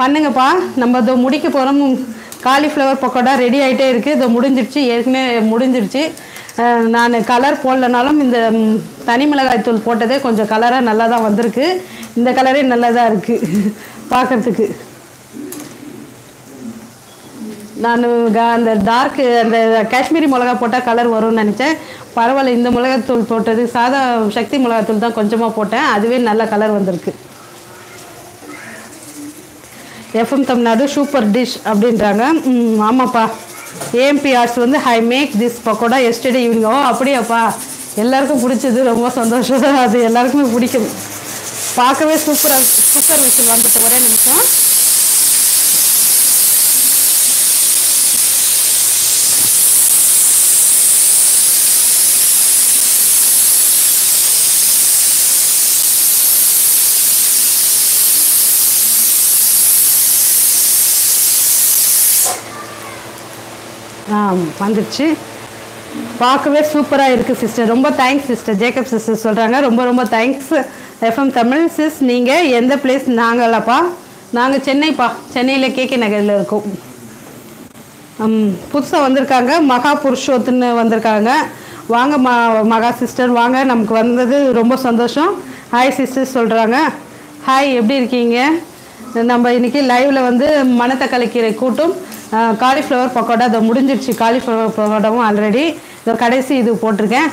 பண்ணுங்கப்பா. நம்ம இதை முடிக்க போகிறோம் காலிஃப்ளவர் பக்கோடா ரெடி ஆகிட்டே இருக்குது இதை முடிஞ்சிடுச்சு ஏற்கனவே முடிஞ்சிடுச்சு நான் கலர் போடலனாலும் இந்த தனி மிளகாய் தூள் போட்டதே கொஞ்சம் கலராக நல்லா தான் வந்திருக்கு. இந்த கலரே நல்லா தான் இருக்குது பார்க்கறதுக்கு. நான் அந்த டார்க்கு அந்த காஷ்மீரி மிளகா போட்டால் கலர் வரும்னு நினச்சேன். பரவாயில்ல இந்த மிளகாத்தூள் போட்டது சாதா சக்தி மிளகாத்தூள் தான் கொஞ்சமாக போட்டேன். அதுவே நல்ல கலர் வந்திருக்கு. எஃப்எம் தமிழ்நாடு சூப்பர் டிஷ் அப்படின்றாங்க. ஆமாப்பா. ஏஎம்பி ஆர்ட்ஸ் வந்து I make this pakoda yesterday evening ஓ அப்படியாப்பா. எல்லாருக்கும் பிடிச்சது ரொம்ப சந்தோஷம். அது எல்லாருக்குமே பிடிக்கும். பார்க்கவே சூப்பராக குக்கர் விசில் வந்துட்டு ஒரே நிமிஷம். ஆ வந்துடுச்சு பார்க்கவே சூப்பராக இருக்குது சிஸ்டர் ரொம்ப தேங்க்ஸ் சிஸ்டர் ஜேக்கப் சிஸ்டர் சொல்கிறாங்க ரொம்ப ரொம்ப தேங்க்ஸ் எஃப்எம் தமிழ் சிஸ் நீங்கள் எந்த பிளேஸ் நாங்களாப்பா நாங்கள் சென்னைப்பா. சென்னையில் கேகே நகரில் இருக்கோம். புதுசாக வந்திருக்காங்க. மகா புருஷோத்துன்னு வந்திருக்காங்க. வாங்க ம மகா சிஸ்டர் வாங்க. நமக்கு வந்தது ரொம்ப சந்தோஷம். ஹாய் சிஸ்டர் சொல்கிறாங்க ஹாய் எப்படி இருக்கீங்க? நம்ம இன்றைக்கி லைவில் வந்து மணத்தக்காளி கீரை கூட்டும். காலிஃப்ளவர் பக்கோடா அதை முடிஞ்சிடுச்சு காலிஃப்ளவர் பக்கோடாவும் ஆல்ரெடி இதோ கடைசி இது போட்டிருக்கேன்.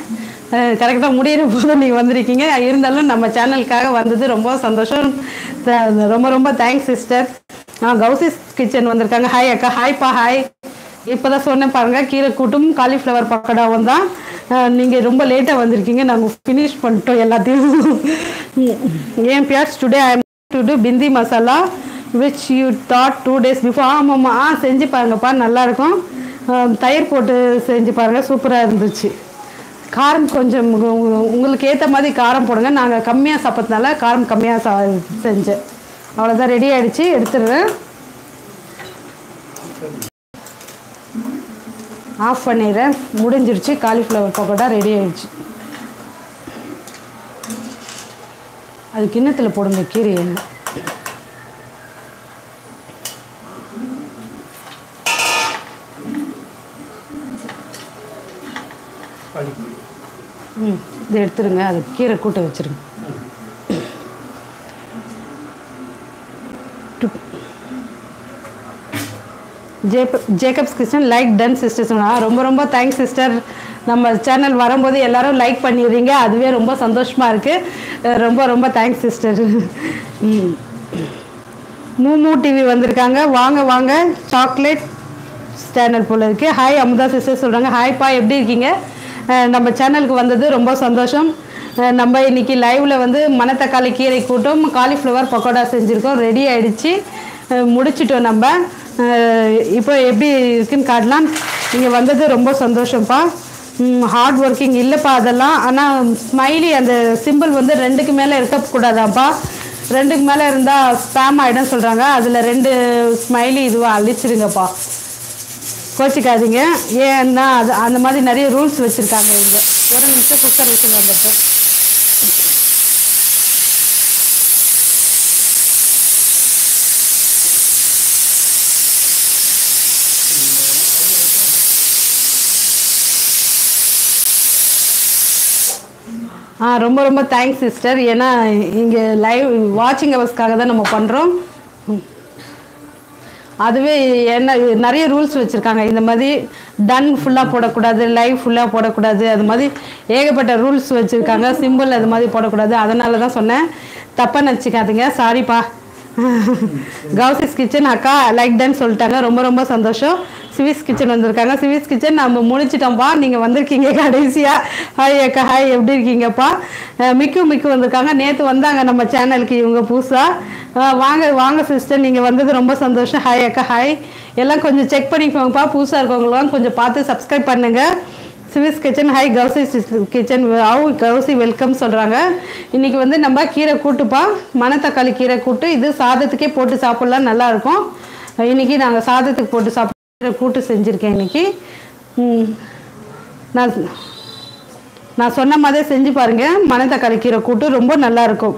கரெக்டாக முடியிற போது நீங்கள் வந்திருக்கீங்க. இருந்தாலும் நம்ம சேனலுக்காக வந்தது ரொம்ப சந்தோஷம். ரொம்ப ரொம்ப தேங்க்ஸ் சிஸ்டர் ஆ கௌசிஸ் கிச்சன் வந்திருக்காங்க. ஹாய் அக்கா. ஹாய்ப்பா ஹாய் இப்போ தான் சொன்னேன் பாருங்கள் கீரை கூட்டும் காலிஃப்ளவர் பக்கோடாவும் தான். நீங்கள் ரொம்ப லேட்டாக வந்திருக்கீங்க. நாங்கள் ஃபினிஷ் பண்ணிட்டோம் எல்லாத்தையும். ஏன் Beas today I do do bhindi masala which you thought two days before ஆமாம்மா. ஆ செஞ்சு பாருங்கப்பா நல்லாயிருக்கும். தயிர் போட்டு செஞ்சு பாருங்கள் சூப்பராக இருந்துச்சு. காரம் கொஞ்சம் உங்களுக்கு ஏற்ற மாதிரி காரம் போடுங்க. நாங்கள் கம்மியாக சாப்பிட்றதுனால காரம் கம்மியாக சா செஞ்சேன். அவ்வளோதான் ரெடி ஆகிடுச்சு எடுத்துடுறேன். ஆஃப் பண்ணிடுறேன். முடிஞ்சிருச்சு. காலிஃப்ளவர் பக்கோடா ரெடி ஆகிடுச்சு அது கிண்ணத்தில் போடுங்க கீரையை என்ன இதை எடுத்துருங்க அது கீரை கூட்ட வச்சிருங்க. டு- ஜேப் Jacobs kitchen like done sister ரொம்ப ரொம்ப தேங்க்ஸ் சிஸ்டர் நம்ம சேனல் வரும்போது எல்லாரும் லைக் பண்ணிடுறீங்க. அதுவே ரொம்ப சந்தோஷமாக இருக்குது ரொம்ப ரொம்ப தேங்க்ஸ் சிஸ்டர் மூமு டிவி வந்திருக்காங்க. வாங்க வாங்க. சாக்லேட் சேனல் போல இருக்குது ஹாய் அமுதா சிஸ்டர் சொல்கிறாங்க ஹாய்ப்பா எப்படி இருக்கீங்க? நம்ம சேனலுக்கு வந்தது ரொம்ப சந்தோஷம். நம்ம இன்னைக்கு லைவ்ல வந்து மணத்தக்காளி கீரை கூட்டம் காலிஃப்ளவர் பக்கோடா செஞ்சுருக்கோம். ரெடி ஆயிடுச்சு. முடிச்சிட்டோம் நம்ம. இப்போ எப்படி இருக்குன்னு காட்டலாம். நீங்கள் வந்தது ரொம்ப சந்தோஷம்ப்பா. ஹார்ட் ஒர்க்கிங் இல்லைப்பா அதெல்லாம். ஆனால் ஸ்மைலி அந்த சிம்பிள் வந்து ரெண்டுக்கு மேலே இருக்கக்கூடாதாப்பா. ரெண்டுக்கு மேலே இருந்தால் ஸ்பேம் ஆகிடும் சொல்கிறாங்க அதில் ரெண்டு ஸ்மைலி இதுவாக அழிச்சிருங்கப்பா. கோச்சிக்காதீங்க. ஏன்னா அது அந்த மாதிரி நிறைய ரூல்ஸ் வச்சுருக்காங்க இங்கே. ஒரு நிமிஷம் குக்கர் விசில் வந்துட்டு ஆ ரொம்ப ரொம்ப தேங்க்ஸ் சிஸ்டர் ஏன்னா இங்கே லைவ் வாட்சிங் ஹவர்ஸ்க்காக தான் நம்ம பண்ணுறோம் ம் அதுவே என்ன நிறைய ரூல்ஸ் வச்சுருக்காங்க. இந்த மாதிரி டன் ஃபுல்லாக போடக்கூடாது லைவ் ஃபுல்லாக போடக்கூடாது அது மாதிரி ஏகப்பட்ட ரூல்ஸ் வச்சுருக்காங்க. சிம்பிள் அது மாதிரி போடக்கூடாது. அதனால தான் சொன்னேன். தப்பாக நினச்சிக்காதீங்க. சாரிப்பா *laughs* கவுசிஸ் கிச்சன் அக்கா லைக் டன் சொல்லிட்டாங்க. ரொம்ப ரொம்ப சந்தோஷம். சிவிஸ் கிச்சன் வந்திருக்காங்க. சிவிஸ் கிச்சன் நம்ம முடிச்சிட்டோம்ப்பா நீங்கள் வந்திருக்கீங்க கடைசியாக ஹாய் அக்கா ஹாய் எப்படி இருக்கீங்கப்பா? மிக்கு மிக்கு வந்திருக்காங்க. நேற்று வந்தாங்க நம்ம சேனலுக்கு இவங்க புதுசாக வாங்க வாங்க சிஸ்டர் நீங்கள் வந்தது ரொம்ப சந்தோஷம். ஹாய் அக்கா ஹாய் எல்லாம் கொஞ்சம் செக் பண்ணிக்கோங்கப்பா. புதுசாக இருக்கவங்களாம் கொஞ்சம் பார்த்து சப்ஸ்கிரைப் பண்ணுங்கள் Swiss kitchen hi Kousi kitchen how Kousi welcome சொல்கிறாங்க இன்றைக்கி வந்து நம்ம கீரை கூட்டுப்பா. மணத்தக்காளி கீரை கூட்டு. இது சாதத்துக்கே போட்டு சாப்பிட்லாம். நல்லாயிருக்கும் இன்றைக்கி நாங்கள் சாதத்துக்கு போட்டு சாப்பிட் கூட்டு செஞ்சுருக்கேன் இன்றைக்கி நான் நான் சொன்ன மாதிரியே செஞ்சு பாருங்கள் மணத்தக்காளி கீரை கூட்டு ரொம்ப நல்லாயிருக்கும்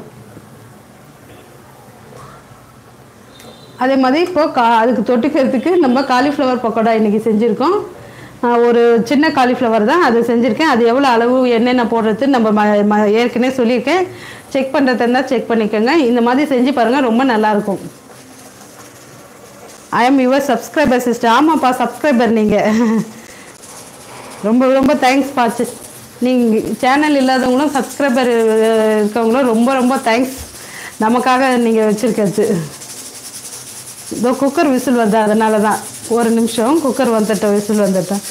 அதே மாதிரி இப்போ கா அதுக்கு தொட்டுக்கிறதுக்கு நம்ம காலிஃப்ளவர் பக்கோடா இன்றைக்கி செஞ்சுருக்கோம். ஒரு சின்ன காலிஃப்ளவர் தான். அது செஞ்சுருக்கேன். அது எவ்வளோ அளவு என்னென்ன போடுறது நம்ம ம ம ஏற்கனவே சொல்லியிருக்கேன். செக் பண்ணுறதா இருந்தால் செக் பண்ணிக்கோங்க. இந்த மாதிரி செஞ்சு பாருங்கள் ரொம்ப நல்லாயிருக்கும் I am your subscriber sister ஆமாப்பா சப்ஸ்கிரைபர் நீங்கள் ரொம்ப ரொம்ப தேங்க்ஸ் பாச்சு நீங்கள் சேனல் இல்லாதவங்களும் சப்ஸ்கிரைபர் இருக்கவங்களும் ரொம்ப ரொம்ப தேங்க்ஸ் நமக்காக நீங்கள் வச்சுருக்கிறது. இதோ குக்கர் விசில் வருது அதனால தான் ஒரு நிமிஷம் குக்கர் வந்துட்டோம் விசில் வந்துட்டோம்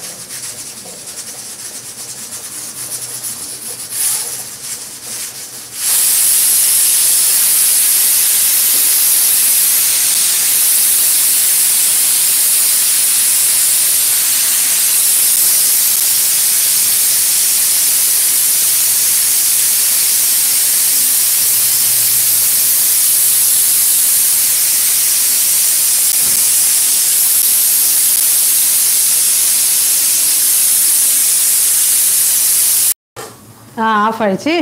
ஆஃப் ஆயிடுச்சு.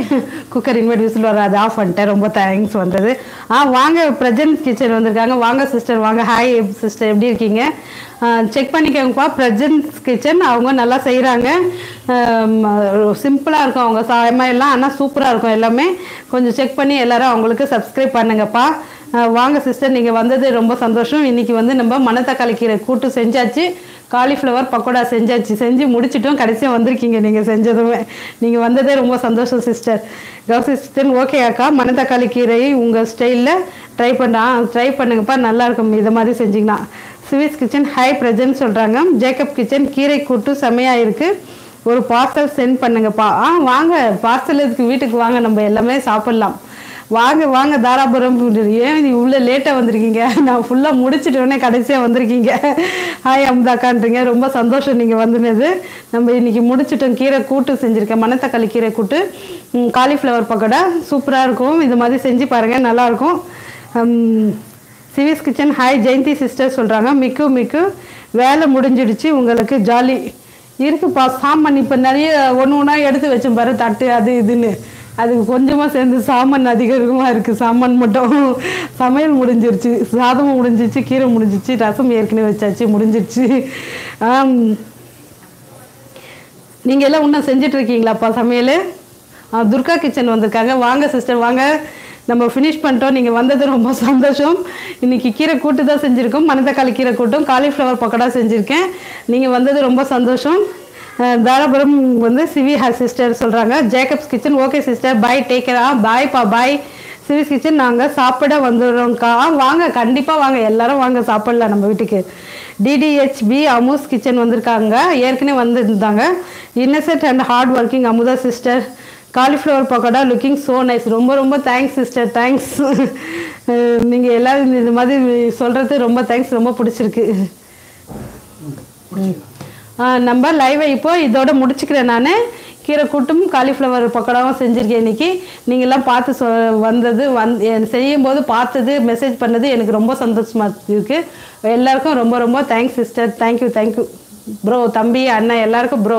குக்கர் இன்வெர்ட் விசில் வர அது ஆஃப் பண்ணிட்டேன். ரொம்ப தேங்க்ஸ் வந்தது. ஆ வாங்க பிரஜன்ஸ் கிச்சன் வந்திருக்காங்க. வாங்க சிஸ்டர் வாங்க. ஹாய் சிஸ்டர் எப்படி இருக்கீங்க? செக் பண்ணிக்கோங்கப்பா. பிரஜன்ஸ் கிச்சன் அவங்க நல்லா செய்கிறாங்க சிம்பிளாக இருக்கும் அவங்க. சமையல்லாம் ஆனால் சூப்பராக இருக்கும். எல்லாமே கொஞ்சம் செக் பண்ணி எல்லாரும் அவங்களுக்கு சப்ஸ்கிரைப் பண்ணுங்கப்பா. வாங்க சிஸ்டர் நீங்கள் வந்தது ரொம்ப சந்தோஷம். இன்றைக்கி வந்து நம்ம மணத்தக்காளி கீரை கூட்டு செஞ்சாச்சு. காலிஃப்ளவர் பக்கோடா செஞ்சாச்சு. செஞ்சு முடிச்சிட்டோம். கடைசியாக வந்திருக்கீங்க நீங்கள் செஞ்சதுமே. நீங்கள் வந்ததே ரொம்ப சந்தோஷம் சிஸ்டர் கௌசி சிஸ்டர் ஓகே அக்கா. மணத்தக்காளி கீரையை உங்கள் ஸ்டைலில் ட்ரை பண்ணா ட்ரை பண்ணுங்கப்பா. நல்லாயிருக்கும் இதை மாதிரி செஞ்சிங்கன்னா. சிவிஸ் கிச்சன் ஹை ப்ரெசன்ட் சொல்கிறாங்க ஜேக்கப் கிச்சன் கீரை கூட்டு செமையாக இருக்குது ஒரு பார்சல் சென்ட் பண்ணுங்கப்பா. ஆ வாங்க. பார்சல் இதுக்கு வீட்டுக்கு வாங்க. நம்ம எல்லாமே சாப்பிட்லாம். வாங்க வாங்க தாராபுரம் ஏன் நீ உள்ள லேட்டாக வந்திருக்கீங்க? நான் ஃபுல்லாக முடிச்சுட்டு உடனே கடைசியாக வந்திருக்கீங்க. ஹாய் அமுதாக்கான்றீங்க. ரொம்ப சந்தோஷம் நீங்கள் வந்துனது நம்ம இன்னைக்கு முடிச்சிட்டோம் கீரை கூட்டு செஞ்சுருக்கேன். மணத்தக்காளி கீரை கூட்டு. காலிஃப்ளவர் பக்கோடா. சூப்பராக இருக்கும். இது மாதிரி செஞ்சு பாருங்கள் நல்லாயிருக்கும் சிவிஸ் கிச்சன். ஹாய் ஜெயந்தி சிஸ்டர் சொல்கிறாங்க மிக்கு மிக்கு. வேலை முடிஞ்சிடுச்சு. உங்களுக்கு ஜாலி இருக்குப்பா சாமான் இப்போ நிறைய ஒன்று ஒன்றா எடுத்து வச்சேன் பாரு. தட்டு அது இதுன்னு. அதுக்கு கொஞ்சமாக சேர்ந்து சாமான் அதிகமாக இருக்குது சாமான் மட்டும். சமையல் முடிஞ்சிருச்சு. சாதமும் முடிஞ்சிச்சு கீரை முடிஞ்சிச்சு ரசம் ஏற்கனவே வச்சாச்சு முடிஞ்சிருச்சு. நீங்கள் எல்லாம் இன்னும் செஞ்சிட்ருக்கீங்களாப்பா சமையல்? துர்கா கிச்சன் வந்திருக்காங்க. வாங்க சிஸ்டர் வாங்க. நம்ம ஃபினிஷ் பண்ணிட்டோம். நீங்கள் வந்தது ரொம்ப சந்தோஷம். இன்றைக்கி கீரை கூட்டு தான் செஞ்சுருக்கோம். மணத்தக்காளி கீரை கூட்டும். காலிஃப்ளவர் பக்கோடா செஞ்சுருக்கேன். நீங்கள் வந்தது ரொம்ப சந்தோஷம். தாராபுரம் வந்து சிவி ஹார் சிஸ்டர் சொல்கிறாங்க Jacob's kitchen okay sister. Bye take care பாய்ப்பா bye Sivi's kitchen நாங்கள் சாப்பிட வந்துடுறோம்க்கா. வாங்க கண்டிப்பாக வாங்க. எல்லாரும் வாங்க சாப்பிடலாம் நம்ம வீட்டுக்கு. டிடிஹெச்பி அமூஸ் கிச்சன் வந்திருக்காங்க. ஏற்கனவே வந்துருந்தாங்க. Innocent and hard working Amutha sister cauliflower pakoda looking so nice ரொம்ப ரொம்ப தேங்க்ஸ் சிஸ்டர் தேங்க்ஸ் நீங்கள் எல்லோரும் இந்த மாதிரி சொல்கிறது ரொம்ப தேங்க்ஸ் ரொம்ப பிடிச்சிருக்கு. ம் நம்ம லைவை இப்போ இதோட முடிச்சுக்கிறேன் நான். கீரை கூட்டும் காலிஃப்ளவர் பக்கோடாவும் செஞ்சுருக்கேன் இன்னைக்கு. நீங்கள்லாம் பார்த்து சொ வந்தது வந் செய்யும் போது பார்த்தது மெசேஜ் பண்ணது எனக்கு ரொம்ப சந்தோஷமாக இருக்குது எல்லாருக்கும் ரொம்ப ரொம்ப thanks sister thank you thank you bro தம்பி அண்ணன் எல்லாருக்கும் ப்ரோ